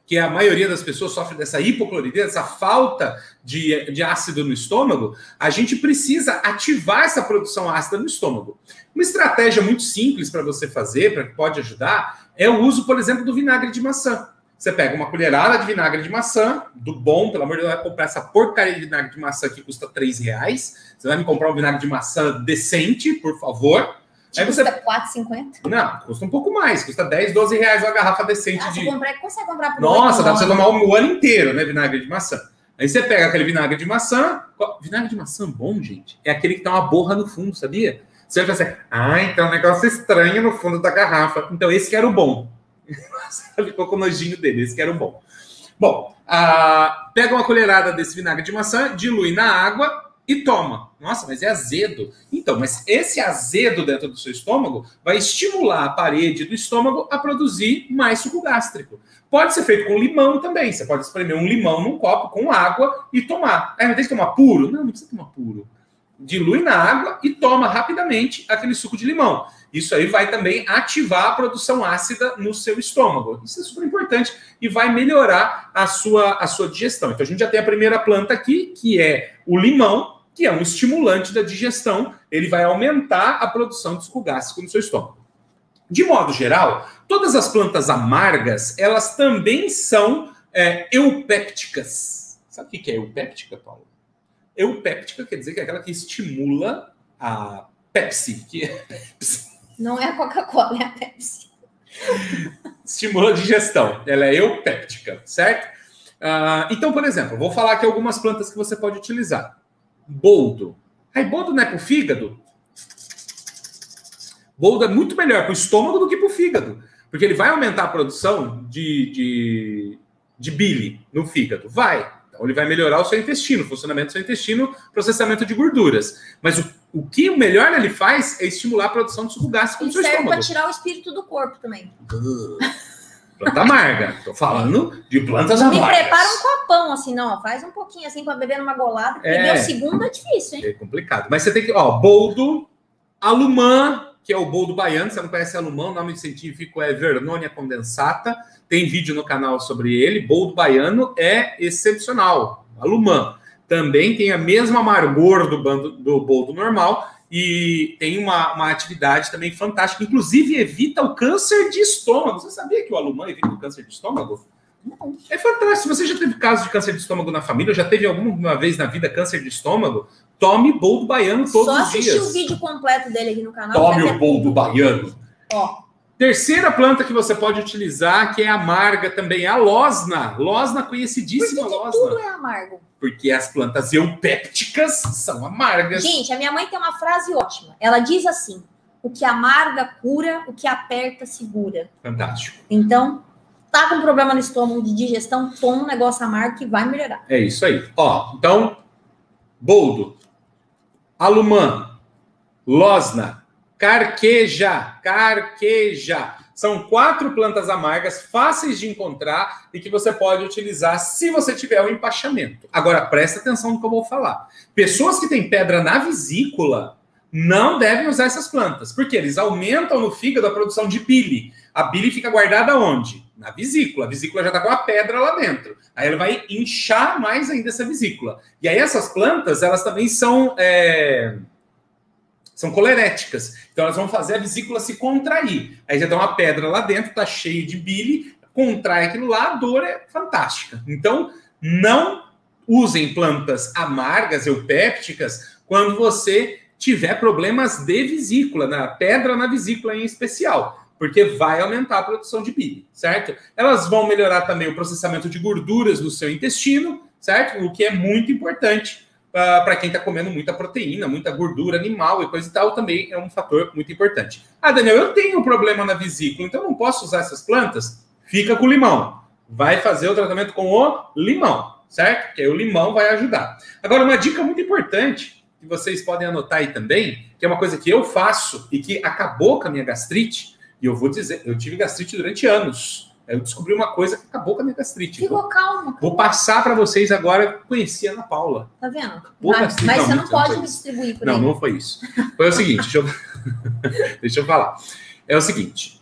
que a maioria das pessoas sofre dessa hipocloridria, dessa falta de, de ácido no estômago, a gente precisa ativar essa produção ácida no estômago. Uma estratégia muito simples para você fazer, para que pode ajudar, é o uso, por exemplo, do vinagre de maçã. Você pega uma colherada de vinagre de maçã, do bom, pelo amor de Deus, vai comprar essa porcaria de vinagre de maçã que custa 3 reais. Você vai me comprar um vinagre de maçã decente, por favor Aí você... Custa 4,50? Não, custa um pouco mais. Custa 10, 12 reais uma garrafa decente ah, de. Você comprar, consegue comprar por Nossa, dá pra você tomar o ano inteiro, né? Vinagre de maçã. Aí você pega aquele vinagre de maçã. Vinagre de maçã bom, gente, é aquele que tem uma borra no fundo, sabia? Você vai fazer, ah, então é um negócio estranho no fundo da garrafa. Então esse que era o bom. Ficou com nojinho dele, esse que era o bom. Bom, ah, pega uma colherada desse vinagre de maçã, dilui na água e toma. Nossa, mas é azedo. Então, mas esse azedo dentro do seu estômago vai estimular a parede do estômago a produzir mais suco gástrico. Pode ser feito com limão também. Você pode espremer um limão num copo com água e tomar. Ah, mas tem que tomar puro? Não, não precisa tomar puro. Dilui na água e toma rapidamente aquele suco de limão. Isso aí vai também ativar a produção ácida no seu estômago. Isso é super importante e vai melhorar a sua, a sua digestão. Então a gente já tem a primeira planta aqui, que é o limão, que é um estimulante da digestão, ele vai aumentar a produção de suco gástrico no seu estômago. De modo geral, todas as plantas amargas, elas também são é, eupépticas. Sabe o que é eupéptica, Paulo? Eupéptica quer dizer que é aquela que estimula a Pepsi, que é Pepsi. Não é a Coca-Cola, é a Pepsi. estimula a digestão. Ela é eupéptica, certo? Uh, então, por exemplo, vou falar aqui algumas plantas que você pode utilizar. boldo. Aí boldo não é pro fígado? Boldo é muito melhor para o estômago do que para o fígado. Porque ele vai aumentar a produção de, de, de bile no fígado. Vai. Então ele vai melhorar o seu intestino, o funcionamento do seu intestino, processamento de gorduras. Mas o, o que o melhor ele faz é estimular a produção de suco gástrico no seu serve estômago. para tirar o espírito do corpo também. Planta amarga. Tô falando de plantas Me amargas. prepara um copão, assim, não. Faz um pouquinho assim para beber numa golada. Porque É. o segundo é difícil, hein? É complicado. Mas você tem que, ó, boldo, alumã, que é o boldo baiano. Você não conhece alumã, o nome científico é Vernonia condensata. Tem vídeo no canal sobre ele. Boldo baiano é excepcional. Alumã. Também tem a mesma amargor do, bando, do boldo normal e tem uma, uma atividade também fantástica. Inclusive, evita o câncer de estômago. Você sabia que o alumã evita o câncer de estômago? É fantástico. Se você já teve caso de câncer de estômago na família, já teve alguma vez na vida câncer de estômago, tome boldo baiano todos Só os assistir dias. o vídeo completo dele aqui no canal. Tome o tudo. baiano. Ó, Terceira planta que você pode utilizar, que é amarga também, é a losna. Losna, por que, conhecidíssima que losna. tudo é amargo? Porque as plantas eupépticas são amargas. Gente, a minha mãe tem uma frase ótima. Ela diz assim: o que amarga cura, o que aperta segura. Fantástico. Então, tá com problema no estômago de digestão, toma um negócio amargo que vai melhorar. É isso aí. Ó, então, boldo, alumã, losna, carqueja, carqueja. São quatro plantas amargas fáceis de encontrar e que você pode utilizar se você tiver um empachamento. Agora, presta atenção no que eu vou falar. Pessoas que têm pedra na vesícula não devem usar essas plantas, porque eles aumentam no fígado a produção de bile. A bile fica guardada onde? Na vesícula. A vesícula já está com a pedra lá dentro. Aí ela vai inchar mais ainda essa vesícula. E aí essas plantas, elas também são... é, são coleréticas. Então elas vão fazer a vesícula se contrair. Aí já dá uma pedra lá dentro, tá cheio de bile, contrai aquilo lá, a dor é fantástica. Então não usem plantas amargas, eupépticas, quando você tiver problemas de vesícula, na pedra na vesícula em especial, porque vai aumentar a produção de bile, certo? Elas vão melhorar também o processamento de gorduras no seu intestino, certo? O que é muito importante para quem está comendo muita proteína, muita gordura animal e coisa e tal, também é um fator muito importante. Ah, Daniel, eu tenho um problema na vesícula, então não posso usar essas plantas? Fica com limão. Vai fazer o tratamento com o limão, certo? Que aí o limão vai ajudar. Agora, uma dica muito importante que vocês podem anotar aí também, que é uma coisa que eu faço e que acabou com a minha gastrite, e eu vou dizer, eu tive gastrite durante anos. Eu descobri uma coisa que acabou com a minha gastrite. Ficou calma. Vou passar para vocês agora conheci a Ana Paula. Tá vendo? Pô, mas gastrite, mas não, você não não pode foi me distribuir por Não, aí. não foi isso. Foi o seguinte, deixa eu, deixa eu falar. É o seguinte,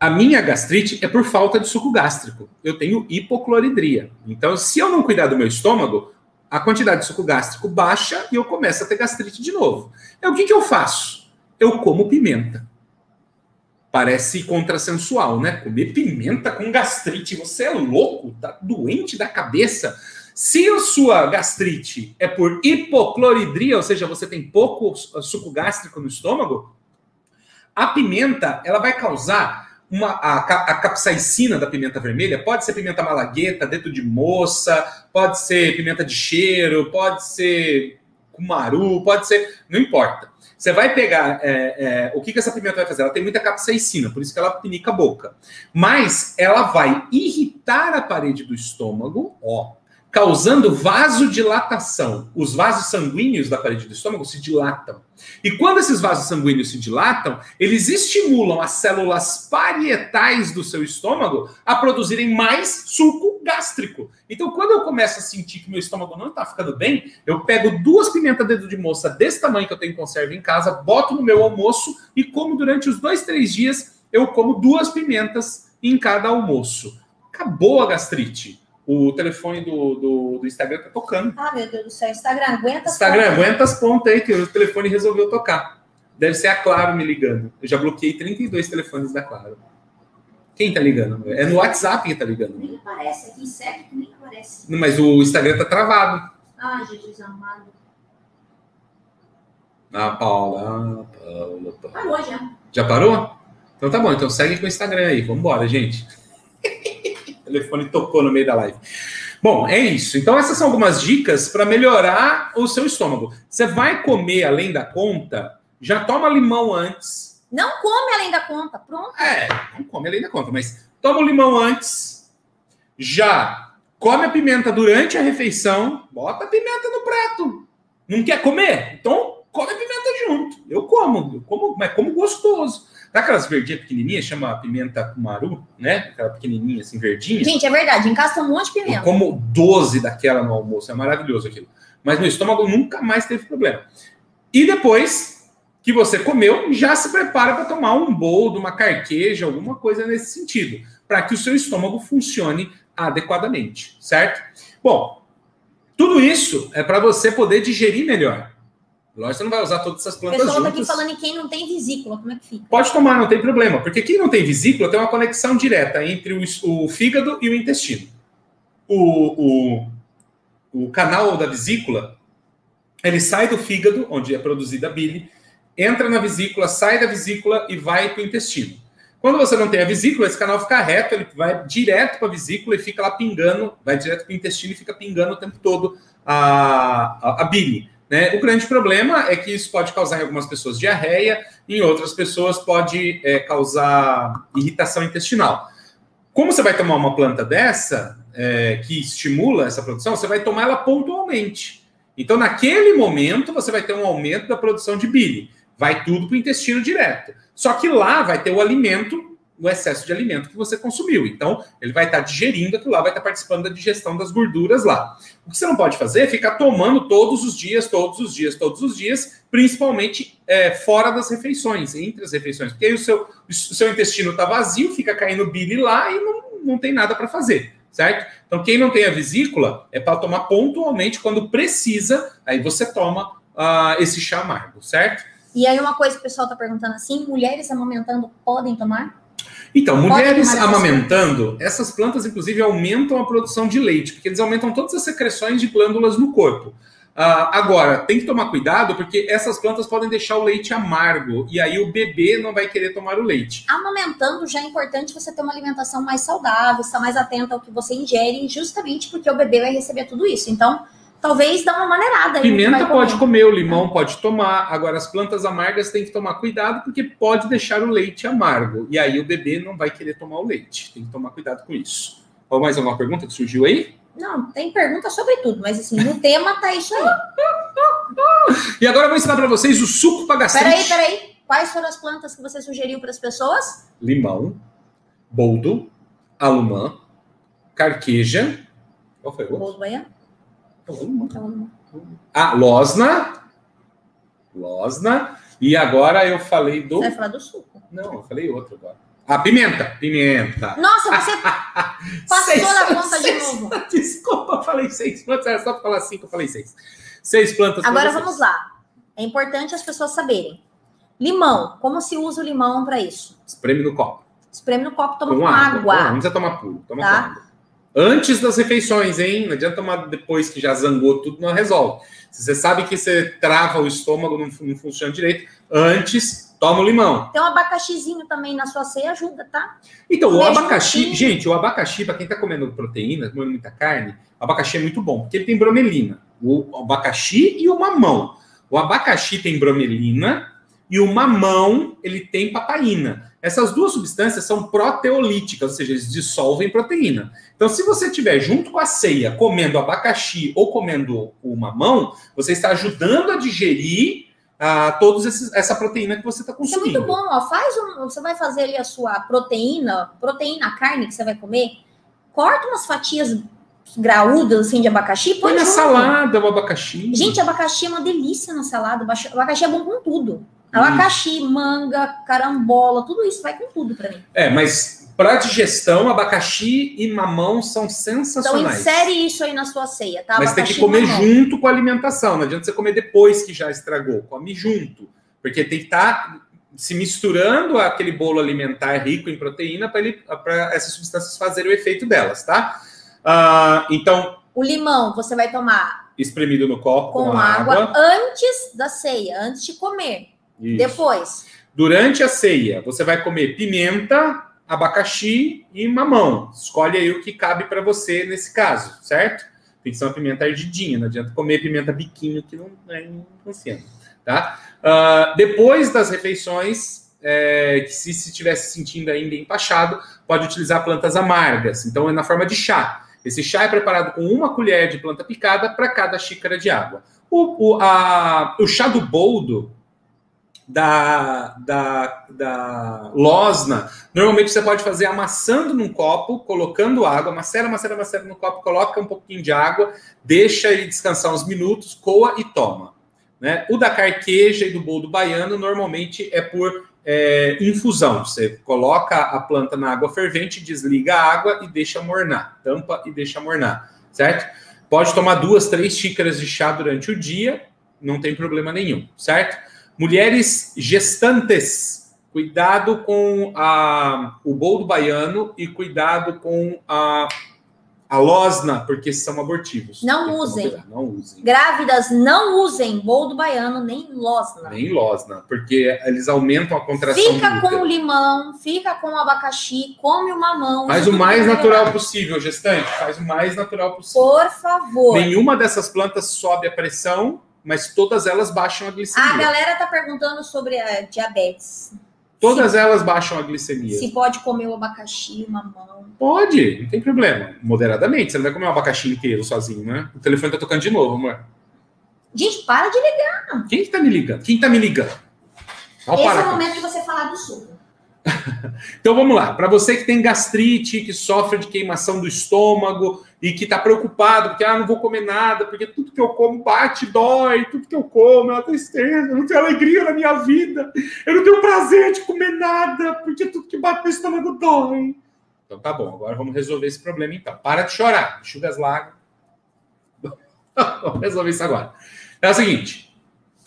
a minha gastrite é por falta de suco gástrico. Eu tenho hipocloridria. Então, se eu não cuidar do meu estômago, a quantidade de suco gástrico baixa e eu começo a ter gastrite de novo. É o que, que eu faço? Eu como pimenta. Parece contrassensual, né? Comer pimenta com gastrite. Você é louco? Tá doente da cabeça? Se a sua gastrite é por hipocloridria, ou seja, você tem pouco suco gástrico no estômago, a pimenta ela vai causar uma, a, a capsaicina da pimenta vermelha. Pode ser pimenta malagueta, dedo de moça, pode ser pimenta de cheiro, pode ser cumaru, pode ser. Não importa. Você vai pegar. é, é, o que, que essa pimenta vai fazer? Ela tem muita capsaicina, por isso que ela pinica a boca. Mas ela vai irritar a parede do estômago, ó, causando vasodilatação. Os vasos sanguíneos da parede do estômago se dilatam. E quando esses vasos sanguíneos se dilatam, eles estimulam as células parietais do seu estômago a produzirem mais suco gástrico. Então, quando eu começo a sentir que meu estômago não está ficando bem, eu pego duas pimentas dedo de moça desse tamanho que eu tenho em conserva em casa, boto no meu almoço e como durante os dois, três dias, eu como duas pimentas em cada almoço. Acabou a gastrite. O telefone do, do, do Instagram tá tocando. Ah, meu Deus do céu. Instagram, aguenta. Instagram, só. aguenta as pontas aí, que o telefone resolveu tocar. Deve ser a Claro me ligando. Eu já bloqueei 32 telefones da Claro. Quem tá ligando? É no WhatsApp que tá ligando. Nem aparece aqui, sério que nem aparece. Mas o Instagram tá travado. Ah, Jesus amado. Ah, Paula, ah, Paula, Paula. Parou já. Já parou? Então tá bom, então segue com o Instagram aí. Vambora, gente. O telefone tocou no meio da live. Bom, é isso. Então, essas são algumas dicas para melhorar o seu estômago. Você vai comer além da conta, já toma limão antes. Não come além da conta, pronto. É, não come além da conta, mas toma o limão antes, já come a pimenta durante a refeição, bota a pimenta no prato. Não quer comer? Então come a pimenta junto. Eu como, eu como, mas como gostoso. Aquelas verdinhas pequenininhas, chama pimenta kumaru, né? Aquela pequenininha assim, verdinha. Gente, é verdade, encasta um monte de pimenta. Eu como 12 daquela no almoço, é maravilhoso aquilo. Mas meu estômago nunca mais teve problema. E depois que você comeu, já se prepara para tomar um boldo, uma carqueja, alguma coisa nesse sentido, para que o seu estômago funcione adequadamente, certo? Bom, tudo isso é para você poder digerir melhor. Lógico, você não vai usar todas essas O plantas pessoal tá juntas. aqui falando em quem não tem vesícula, como é que fica? Pode tomar, não tem problema, porque quem não tem vesícula tem uma conexão direta entre o, o fígado e o intestino. O, o, o canal da vesícula, ele sai do fígado, onde é produzida a bile, entra na vesícula, sai da vesícula e vai para o intestino. Quando você não tem a vesícula, esse canal fica reto, ele vai direto para a vesícula e fica lá pingando, vai direto para o intestino e fica pingando o tempo todo a, a, a bile. Né? O grande problema é que isso pode causar em algumas pessoas diarreia, em outras pessoas pode é, causar irritação intestinal. Como você vai tomar uma planta dessa, é, que estimula essa produção, você vai tomar ela pontualmente. Então, naquele momento, você vai ter um aumento da produção de bile. Vai tudo para o intestino direto. Só que lá vai ter o alimento, o excesso de alimento que você consumiu. Então, ele vai estar digerindo aquilo lá, vai estar participando da digestão das gorduras lá. O que você não pode fazer é ficar tomando todos os dias, todos os dias, todos os dias, principalmente é, fora das refeições, entre as refeições. Porque aí o seu, o seu intestino está vazio, fica caindo bile lá e não, não tem nada para fazer, certo? Então, quem não tem a vesícula é para tomar pontualmente quando precisa, aí você toma ah, esse chá amargo, certo? E aí uma coisa que o pessoal tá perguntando assim, mulheres amamentando podem tomar? Então, mulheres amamentando, essas plantas, inclusive, aumentam a produção de leite, porque eles aumentam todas as secreções de glândulas no corpo. Ah, agora, tem que tomar cuidado, porque essas plantas podem deixar o leite amargo, e aí o bebê não vai querer tomar o leite. Amamentando já é importante você ter uma alimentação mais saudável, estar mais atenta ao que você ingere, justamente porque o bebê vai receber tudo isso. Então, talvez dá uma maneirada Pimenta pode comer. o limão pode tomar, agora as plantas amargas tem que tomar cuidado, porque pode deixar o leite amargo, e aí o bebê não vai querer tomar o leite. Tem que tomar cuidado com isso. Ou mais alguma pergunta que surgiu aí? Não, tem pergunta sobre tudo, mas assim, no tema tá isso aí. E agora eu vou ensinar para vocês o suco para gastrite. Peraí, peraí. Quais foram as plantas que você sugeriu para as pessoas? limão, boldo, alumã, carqueja. Qual foi o outro? Bolo baiano? Alumã. Ah, losna. Losna. E agora eu falei do. Você vai falar do suco. Não, eu falei outro agora. Ah, pimenta. Pimenta. Nossa, você passou Seis- na conta de seis- novo. Desculpa, eu falei seis plantas. Era só para falar cinco, eu falei seis. Seis plantas. Agora vamos lá. É importante as pessoas saberem. Limão, como se usa o limão para isso? Espreme no copo. Espreme no copo, toma com com água. água. Não precisa tomar puro. Toma Tá. com água. Antes das refeições, hein? Não adianta tomar depois que já zangou tudo, não resolve. Se você sabe que você trava o estômago, não, não funciona direito, antes, toma o limão. Tem um abacaxizinho também na sua ceia, ajuda, tá? Então, o abacaxi, gente, o abacaxi, para quem tá comendo proteína, comendo muita carne, o abacaxi é muito bom, porque ele tem bromelina. O abacaxi e o mamão. O abacaxi tem bromelina e o mamão, ele tem papaina. Essas duas substâncias são proteolíticas, ou seja, eles dissolvem proteína. Então, se você tiver junto com a ceia comendo abacaxi ou comendo o mamão, você está ajudando a digerir ah, todos esses, essa proteína que você está Isso é consumindo. muito bom, ó. Faz um. Você vai fazer ali a sua proteína, proteína, a carne que você vai comer. Corta umas fatias graúdas assim de abacaxi, e põe, Põe na salada o abacaxi. Gente, abacaxi é uma delícia na salada. Abacaxi é bom com tudo. Hum. Abacaxi, manga, carambola, tudo isso vai com tudo pra mim. É, mas para digestão, abacaxi e mamão são Então sensacionais. insere isso aí na sua ceia, tá? mas tem que Abacaxi comer junto com a alimentação. Não adianta você comer depois que já estragou. Come junto. Porque tem que estar se misturando aquele bolo alimentar rico em proteína para essas substâncias fazerem o efeito delas, tá? Ah, então, O limão você vai tomar espremido no copo com, com, água, antes da ceia, antes de comer. Isso. Depois, Durante a ceia, você vai comer pimenta, abacaxi e mamão. Escolhe aí o que cabe para você nesse caso, certo? Tem que ser uma pimenta ardidinha, não adianta comer pimenta biquinho que não, não funciona, tá? Uh, depois das refeições, é, que se estivesse sentindo ainda empachado, pode utilizar plantas amargas. Então é na forma de chá. Esse chá é preparado com uma colher de planta picada para cada xícara de água. O, o, a, o chá do boldo da, da, da losna, normalmente você pode fazer amassando num copo, colocando água, macera, macera, macera no copo, coloca um pouquinho de água, deixa ele descansar uns minutos, coa e toma. Né? O da carqueja e do boldo baiano normalmente é por é, infusão. Você coloca a planta na água fervente, desliga a água e deixa mornar, tampa e deixa mornar, certo? Pode tomar duas, três xícaras de chá durante o dia, não tem problema nenhum, certo? Mulheres gestantes, cuidado com a, o boldo baiano e cuidado com a, a losna, porque são abortivos. Não usem. não usem. Grávidas, não usem boldo baiano nem losna. Nem losna, porque eles aumentam a contração. Fica com o limão, fica com o abacaxi, come o mamão. Faz o mais natural possível, gestante. Faz o mais natural possível. Por favor. Nenhuma dessas plantas sobe a pressão mas todas elas baixam a glicemia. A galera tá perguntando sobre a diabetes. Todas se, elas baixam a glicemia. Se pode comer o abacaxi, o mamão. Pode, não tem problema. Moderadamente. Você não vai comer um abacaxi inteiro sozinho, né? O telefone tá tocando de novo, amor. Gente, para de ligar. Quem que tá me ligando? Quem tá me ligando? Esse é o momento de você falar do suco. então vamos lá. Para você que tem gastrite, que sofre de queimação do estômago e que está preocupado, porque ah, não vou comer nada, porque tudo que eu como bate, dói, tudo que eu como é uma tristeza, eu não tenho alegria na minha vida, eu não tenho prazer de comer nada, porque tudo que bate no estômago dói. Então tá bom, agora vamos resolver esse problema então. Para de chorar, enxuga as lágrimas. vamos resolver isso agora. É o seguinte,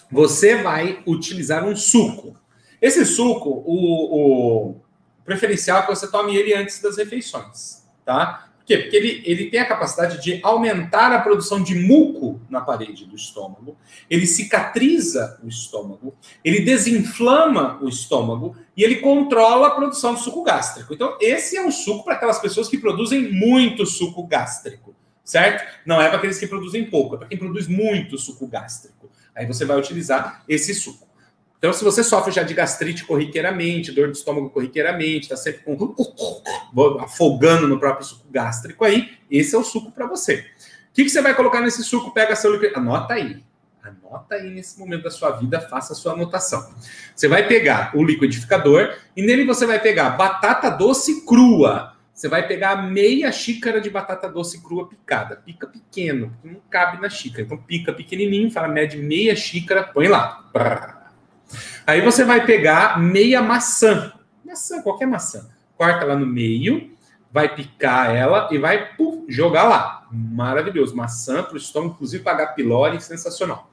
você vai utilizar um suco esse suco, o, o preferencial é que você tome ele antes das refeições, tá? Quê? Porque ele, ele tem a capacidade de aumentar a produção de muco na parede do estômago, ele cicatriza o estômago, ele desinflama o estômago e ele controla a produção de suco gástrico. Então, esse é um suco para aquelas pessoas que produzem muito suco gástrico, certo? Não é para aqueles que produzem pouco, é para quem produz muito suco gástrico. Aí você vai utilizar esse suco. Então, se você sofre já de gastrite corriqueiramente, dor de estômago corriqueiramente, está sempre com afogando no próprio suco gástrico aí, esse é o suco para você. O que, que, você vai colocar nesse suco? Pega seu liquidificador. Anota aí. Anota aí nesse momento da sua vida, faça a sua anotação. Você vai pegar o liquidificador e nele você vai pegar batata doce crua. Você vai pegar meia xícara de batata doce crua picada. Pica pequeno, não cabe na xícara. Então pica pequenininho, fala, mede meia xícara, põe lá. Aí você vai pegar meia maçã, maçã, qualquer maçã, corta ela no meio, vai picar ela e vai puf, jogar lá. Maravilhoso, maçã para o estômago, inclusive para H. pylori, sensacional.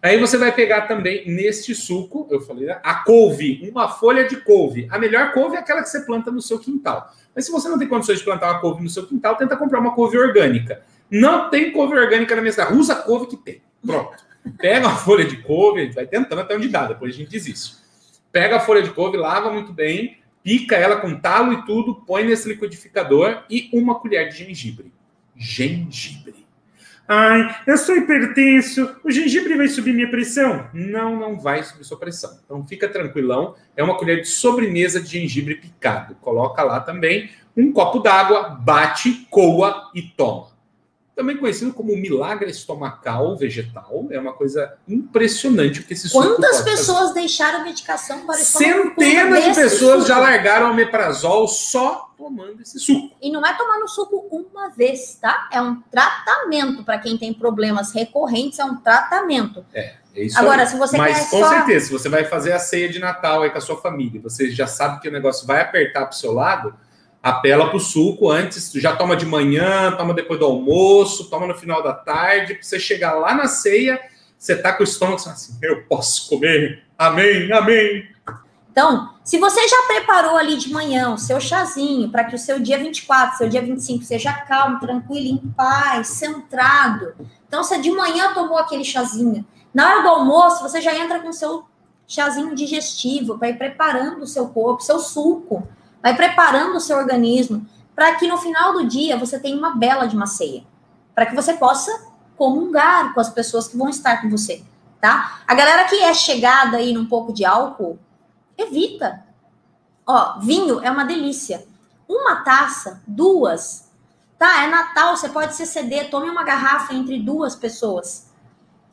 Aí você vai pegar também neste suco, eu falei, né, a couve, uma folha de couve. A melhor couve é aquela que você planta no seu quintal. Mas se você não tem condições de plantar uma couve no seu quintal, tenta comprar uma couve orgânica. Não tem couve orgânica na minha cidade. Usa a couve que tem. Pronto. Pega uma folha de couve, vai tentando até onde dá, depois a gente desiste. Pega a folha de couve, lava muito bem, pica ela com talo e tudo, põe nesse liquidificador e uma colher de gengibre. Gengibre. Ai, eu sou hipertenso, o gengibre vai subir minha pressão? Não, não vai subir sua pressão. Então fica tranquilão, é uma colher de sobremesa de gengibre picado. Coloca lá também um copo d'água, bate, coa e toma também conhecido como milagre estomacal vegetal. É uma coisa impressionante o que esse Quantas pessoas fazer. deixaram medicação para Centenas de pessoas suco. já largaram o meprazol só tomando esse suco. E não é tomando suco uma vez, tá? É um tratamento para quem tem problemas recorrentes, é um tratamento. É. É isso Agora, aí. se você Mas quer com só... certeza, se você vai fazer a ceia de Natal aí com a sua família, você já sabe que o negócio vai apertar para o seu lado, apela para o suco antes, já toma de manhã, toma depois do almoço, toma no final da tarde, para você chegar lá na ceia, você tá com o estômago assim, eu posso comer, amém, amém. Então, se você já preparou ali de manhã o seu chazinho para que o seu dia 24, seu dia 25 seja calmo, tranquilo, em paz, centrado. Então, você de manhã tomou aquele chazinho, na hora do almoço você já entra com o seu chazinho digestivo para ir preparando o seu corpo, seu suco vai preparando o seu organismo para que no final do dia você tenha uma bela de uma ceia, para que você possa comungar com as pessoas que vão estar com você, tá? A galera que é chegada aí num pouco de álcool, evita. Ó, vinho é uma delícia. Uma taça, duas, tá? É Natal, você pode se ceder, tome uma garrafa entre duas pessoas.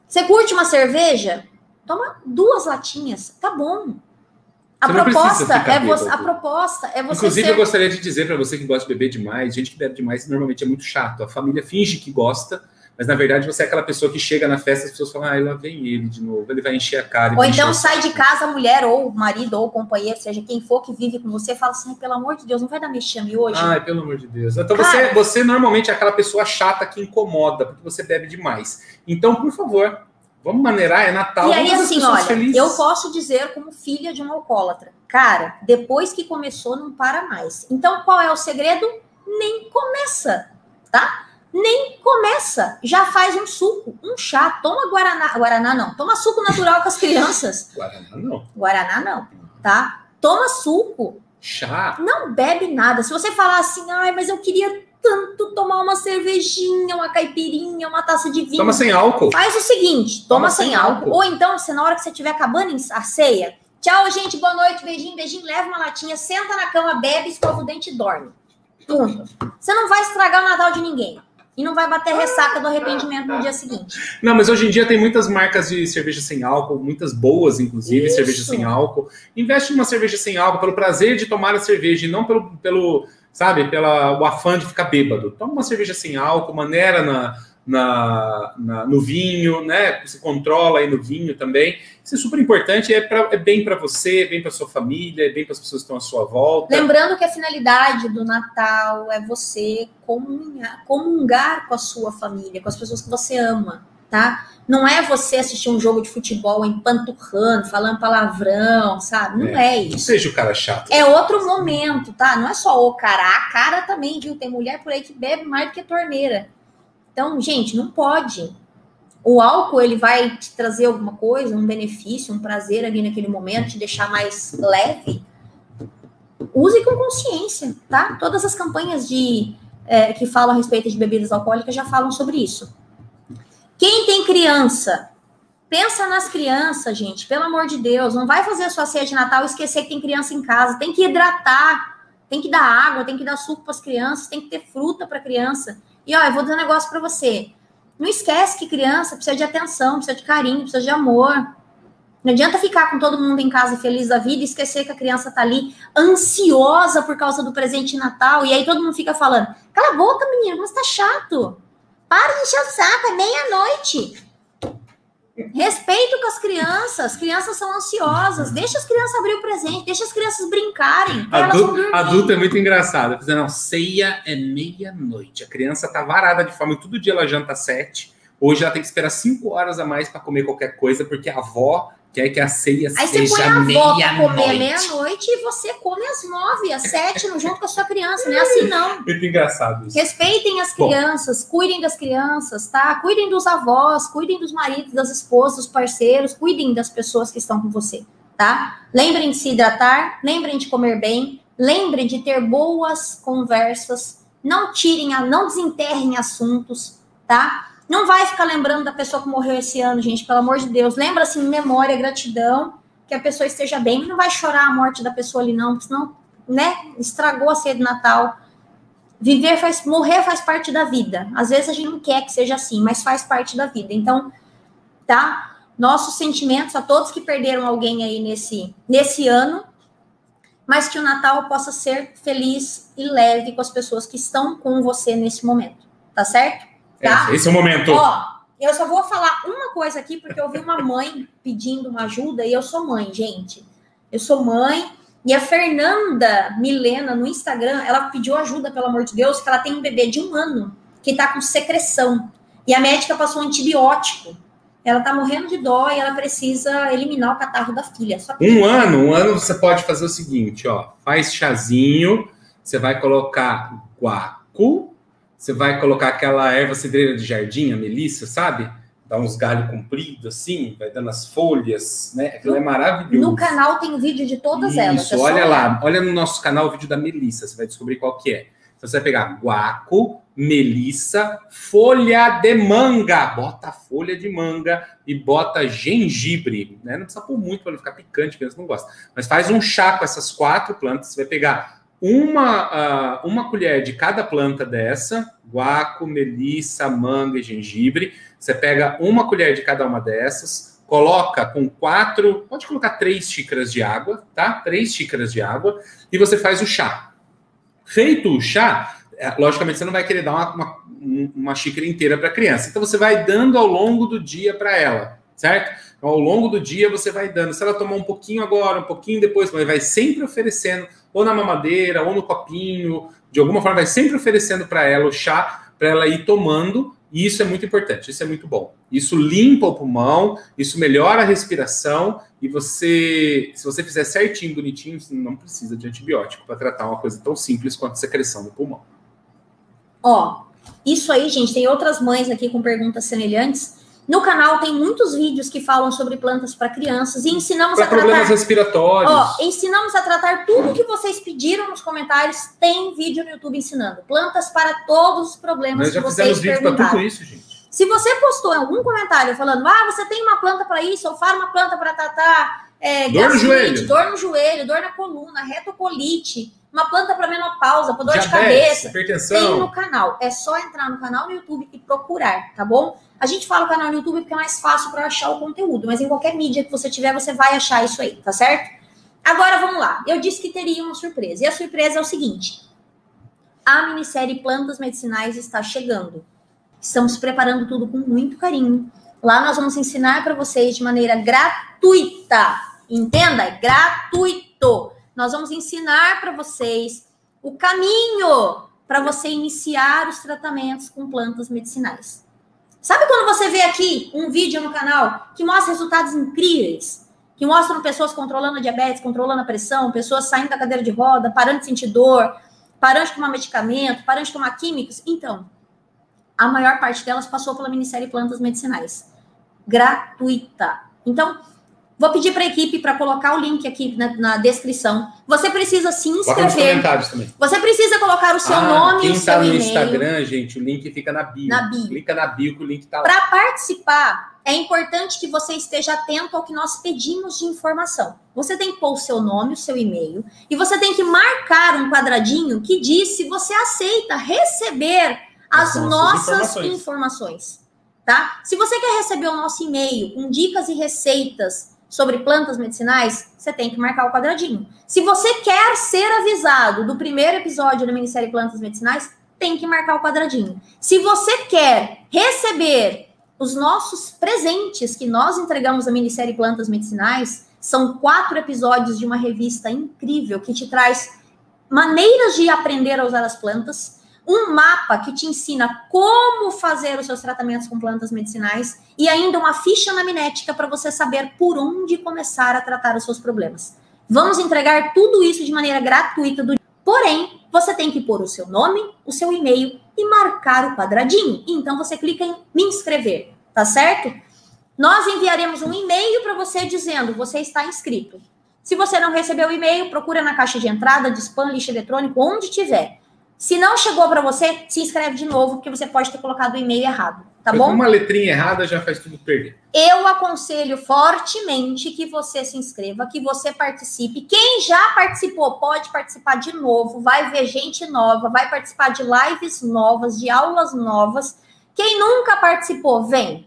Você curte uma cerveja? Toma duas latinhas, tá bom. A proposta, é você, a proposta é você. Inclusive, ser... eu gostaria de dizer para você que gosta de beber demais, gente que bebe demais normalmente é muito chato. A família finge que gosta, mas na verdade você é aquela pessoa que chega na festa e as pessoas falam, ah, lá vem ele de novo, ele vai encher a cara. Ou então sai de casa a mulher, ou o marido, ou o companheiro, seja quem for que vive com você, fala assim, pelo amor de Deus, não vai dar mexame hoje? Ai, pelo amor de Deus. Então cara... você, você normalmente é aquela pessoa chata que incomoda, porque você bebe demais. Então, por favor, vamos maneirar, é Natal. E aí, assim, olha, felizes. eu posso dizer como filha de um alcoólatra, cara, depois que começou, não para mais. Então, qual é o segredo? Nem começa, tá? nem começa. Já faz um suco, um chá, toma guaraná, guaraná não, toma suco natural com as crianças. Guaraná não. Guaraná não, tá? Toma suco. Chá. Não bebe nada. Se você falar assim, ai, mas eu queria tanto tomar uma cervejinha, uma caipirinha, uma taça de vinho. Toma sem álcool. Faz o seguinte, toma, toma sem, sem álcool. álcool. Ou então, se na hora que você estiver acabando a ceia, tchau, gente, boa noite, beijinho, beijinho, leva uma latinha, senta na cama, bebe, escova o dente e dorme. Ponto. Você não vai estragar o Natal de ninguém e não vai bater ressaca do arrependimento no dia seguinte. Não, mas hoje em dia tem muitas marcas de cerveja sem álcool, muitas boas, inclusive, Isso. cerveja sem álcool. Investe numa cerveja sem álcool pelo prazer de tomar a cerveja e não pelo, pelo sabe, pelo o afã de ficar bêbado. Toma uma cerveja sem álcool, maneira na, na, na, no vinho, né? Você controla aí no vinho também. Isso é super importante, é, pra, é bem para você, é bem para sua família, é bem para as pessoas que estão à sua volta. Lembrando que a finalidade do Natal é você comungar com a sua família, com as pessoas que você ama, tá? Não é você assistir um jogo de futebol empanturrando, falando palavrão, sabe? Não é, é isso. Não seja o cara chato. É outro momento, tá? Não é só o cara, a cara também, viu? Tem mulher por aí que bebe mais do que torneira. Então, gente, não pode. O álcool, ele vai te trazer alguma coisa, um benefício, um prazer ali naquele momento, te deixar mais leve. Use com consciência, tá? Todas as campanhas de é, que falam a respeito de bebidas alcoólicas já falam sobre isso. Quem tem criança, pensa nas crianças, gente, pelo amor de Deus. Não vai fazer a sua ceia de Natal e esquecer que tem criança em casa. Tem que hidratar, tem que dar água, tem que dar suco para as crianças, tem que ter fruta para criança. E ó, eu vou dizer um negócio para você. Não esquece que criança precisa de atenção, precisa de carinho, precisa de amor. Não adianta ficar com todo mundo em casa feliz da vida e esquecer que a criança tá ali ansiosa por causa do presente de Natal. E aí todo mundo fica falando: cala a boca, menino, você tá chato. Para de encher o saco, é meia-noite. Respeito com as crianças. As crianças são ansiosas. Deixa as crianças abrir o presente, deixa as crianças brincarem. Adulto, adulto é muito engraçado. Não, ceia é meia-noite. A criança tá varada de fome. Todo dia ela janta sete. Hoje ela tem que esperar cinco horas a mais para comer qualquer coisa, porque a avó quer que a ceia Aí seja você põe a avó para comer meia-noite e você come às nove, às sete, junto com a sua criança. Não é assim, não. Muito engraçado isso. Respeitem as crianças, Bom. cuidem das crianças, tá? Cuidem dos avós, cuidem dos maridos, das esposas, dos parceiros, cuidem das pessoas que estão com você, tá? Lembrem de se hidratar, lembrem de comer bem, lembrem de ter boas conversas, não tirem, não desenterrem assuntos, tá? Não vai ficar lembrando da pessoa que morreu esse ano, gente, pelo amor de Deus. Lembra assim, memória, gratidão, que a pessoa esteja bem. Não vai chorar a morte da pessoa ali, não, senão, né, estragou a ceia de Natal. Viver faz, morrer faz parte da vida. Às vezes a gente não quer que seja assim, mas faz parte da vida. Então, tá? Nossos sentimentos a todos que perderam alguém aí nesse, nesse ano, mas que o Natal possa ser feliz e leve com as pessoas que estão com você nesse momento, tá certo? Tá? Esse é o momento. Ó, eu só vou falar uma coisa aqui, porque eu vi uma mãe pedindo uma ajuda, e eu sou mãe, gente. Eu sou mãe, e a Fernanda Milena, no Instagram, ela pediu ajuda, pelo amor de Deus, que ela tem um bebê de um ano, que tá com secreção. E a médica passou um antibiótico. Ela tá morrendo de dó e ela precisa eliminar o catarro da filha. um ano, um ano você pode fazer o seguinte, ó. Faz chazinho, você vai colocar guaco, você vai colocar aquela erva cidreira de jardim, a melissa, sabe? dá uns galhos compridos assim, vai dando as folhas, né? Aquilo é maravilhoso. No canal tem vídeo de todas Isso, elas. é só olha lá, olha no nosso canal o vídeo da Melissa, você vai descobrir qual que é. Então você vai pegar guaco, melissa, folha de manga. Bota folha de manga e bota gengibre. Né? Não precisa pôr muito para não ficar picante, eles não gostam. Mas faz um chá com essas quatro plantas. Você vai pegar uma, uma colher de cada planta dessa, guaco, melissa, manga e gengibre. Você pega uma colher de cada uma dessas, coloca com quatro, pode colocar três xícaras de água, tá? Três xícaras de água, e você faz o chá. Feito o chá, é, logicamente você não vai querer dar uma, uma, uma xícara inteira para a criança. Então você vai dando ao longo do dia para ela, certo? Então, ao longo do dia você vai dando. Se ela tomar um pouquinho agora, um pouquinho depois, mas vai sempre oferecendo, ou na mamadeira, ou no copinho, de alguma forma, vai sempre oferecendo para ela o chá, para ela ir tomando. E isso é muito importante, isso é muito bom. Isso limpa o pulmão, isso melhora a respiração e você, se você fizer certinho, bonitinho, você não precisa de antibiótico para tratar uma coisa tão simples quanto secreção do pulmão. Ó, isso aí, gente, tem outras mães aqui com perguntas semelhantes. No canal tem muitos vídeos que falam sobre plantas para crianças e ensinamos Para a tratar. problemas respiratórios. Ó, ensinamos a tratar tudo que vocês pediram nos comentários. Tem vídeo no YouTube ensinando. Plantas para todos os problemas Nós já que fizemos vocês vídeo para perguntaram. tudo isso, gente. Se você postou algum comentário falando, ah, você tem uma planta para isso, ou fala uma planta para tratar é, Dor no joelho. dor no joelho, dor na coluna, retocolite, uma planta para menopausa, para dor de Diabetes, cabeça, tem hipertensão. no canal. É só entrar no canal no YouTube e procurar, tá bom? A gente fala o canal no YouTube porque é mais fácil para achar o conteúdo, mas em qualquer mídia que você tiver, você vai achar isso aí, tá certo? Agora vamos lá. Eu disse que teria uma surpresa. E a surpresa é o seguinte: a minissérie Plantas Medicinais está chegando. Estamos preparando tudo com muito carinho. Lá nós vamos ensinar para vocês de maneira gratuita. Entenda? É gratuito. Nós vamos ensinar para vocês o caminho para você iniciar os tratamentos com plantas medicinais. Sabe quando você vê aqui um vídeo no canal que mostra resultados incríveis? Que mostram pessoas controlando a diabetes, controlando a pressão, pessoas saindo da cadeira de roda, parando de sentir dor, parando de tomar medicamento, parando de tomar químicos? Então, a maior parte delas passou pela minissérie Plantas Medicinais. Gratuita. Então, vou pedir para a equipe para colocar o link aqui na, na descrição. Você precisa se inscrever. comentários também. Você precisa colocar o seu Ah, nome e o tá seu no e-mail. Instagram, gente, o link fica na bio. Na bio. Clica na bio que o link tá lá. Para participar, é importante que você esteja atento ao que nós pedimos de informação. Você tem que pôr o seu nome, o seu e-mail, e você tem que marcar um quadradinho que diz se você aceita receber as, As nossas nossas informações. informações. Tá? Se você quer receber o nosso e-mail com dicas e receitas sobre plantas medicinais, você tem que marcar o quadradinho. Se você quer ser avisado do primeiro episódio da minissérie Plantas Medicinais, tem que marcar o quadradinho. Se você quer receber os nossos presentes que nós entregamos na minissérie Plantas Medicinais, são quatro episódios de uma revista incrível que te traz maneiras de aprender a usar as plantas, um mapa que te ensina como fazer os seus tratamentos com plantas medicinais e ainda uma ficha anamnética para você saber por onde começar a tratar os seus problemas. Vamos entregar tudo isso de maneira gratuita do Porém, você tem que pôr o seu nome, o seu e-mail e marcar o quadradinho. Então você clica em me inscrever, tá certo? Nós enviaremos um e-mail para você dizendo você está inscrito. Se você não recebeu o e-mail, procura na caixa de entrada, de spam, lixo eletrônico, onde tiver. Se não chegou para você, se inscreve de novo, porque você pode ter colocado o e-mail errado, tá bom? Uma letrinha errada já faz tudo perder. Eu aconselho fortemente que você se inscreva, que você participe. Quem já participou pode participar de novo, vai ver gente nova, vai participar de lives novas, de aulas novas. Quem nunca participou, vem.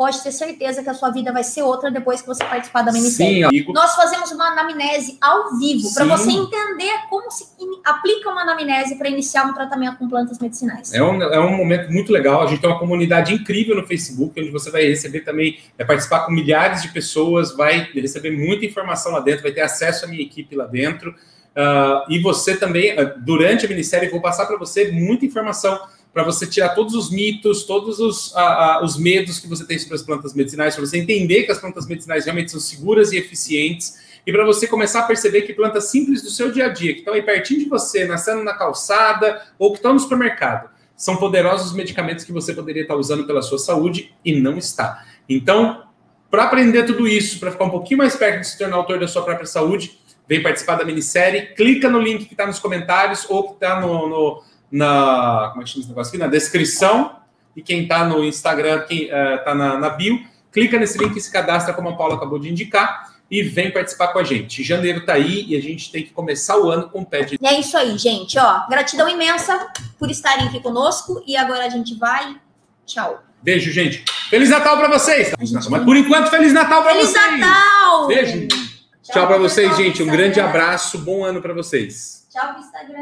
Pode ter certeza que a sua vida vai ser outra depois que você participar da minissérie. Sim, amigo. Nós fazemos uma anamnese ao vivo para você entender como se aplica uma anamnese para iniciar um tratamento com plantas medicinais. É um, é um momento muito legal. A gente tem uma comunidade incrível no Facebook, onde você vai receber também, vai participar com milhares de pessoas, vai receber muita informação lá dentro, vai ter acesso à minha equipe lá dentro. Ah, e você também, ah, durante a minissérie, vou passar para você muita informação para você tirar todos os mitos, todos os, ah, ah, os medos que você tem sobre as plantas medicinais, para você entender que as plantas medicinais realmente são seguras e eficientes, e para você começar a perceber que plantas simples do seu dia a dia, que estão aí pertinho de você, nascendo na calçada ou que estão no supermercado, são poderosos medicamentos que você poderia estar usando pela sua saúde e não está. Então, para aprender tudo isso, para ficar um pouquinho mais perto de se tornar autor da sua própria saúde, vem participar da minissérie, clica no link que está nos comentários ou que está no, no, na, como é que chama esse negócio aqui? na descrição. E quem está no Instagram, quem está uh, na, na bio, clica nesse link e se cadastra, como a Paula acabou de indicar e vem participar com a gente. Janeiro tá aí e a gente tem que começar o ano com o pé de. É isso aí, gente. Ó, gratidão imensa por estarem aqui conosco e agora a gente vai. Tchau. Beijo, gente. Feliz Natal para vocês. Mas por enquanto, Feliz Natal para vocês. Feliz Natal! Beijo. Tchau, Tchau para vocês, gente. Um grande abraço. Bom ano para vocês. Tchau Instagram.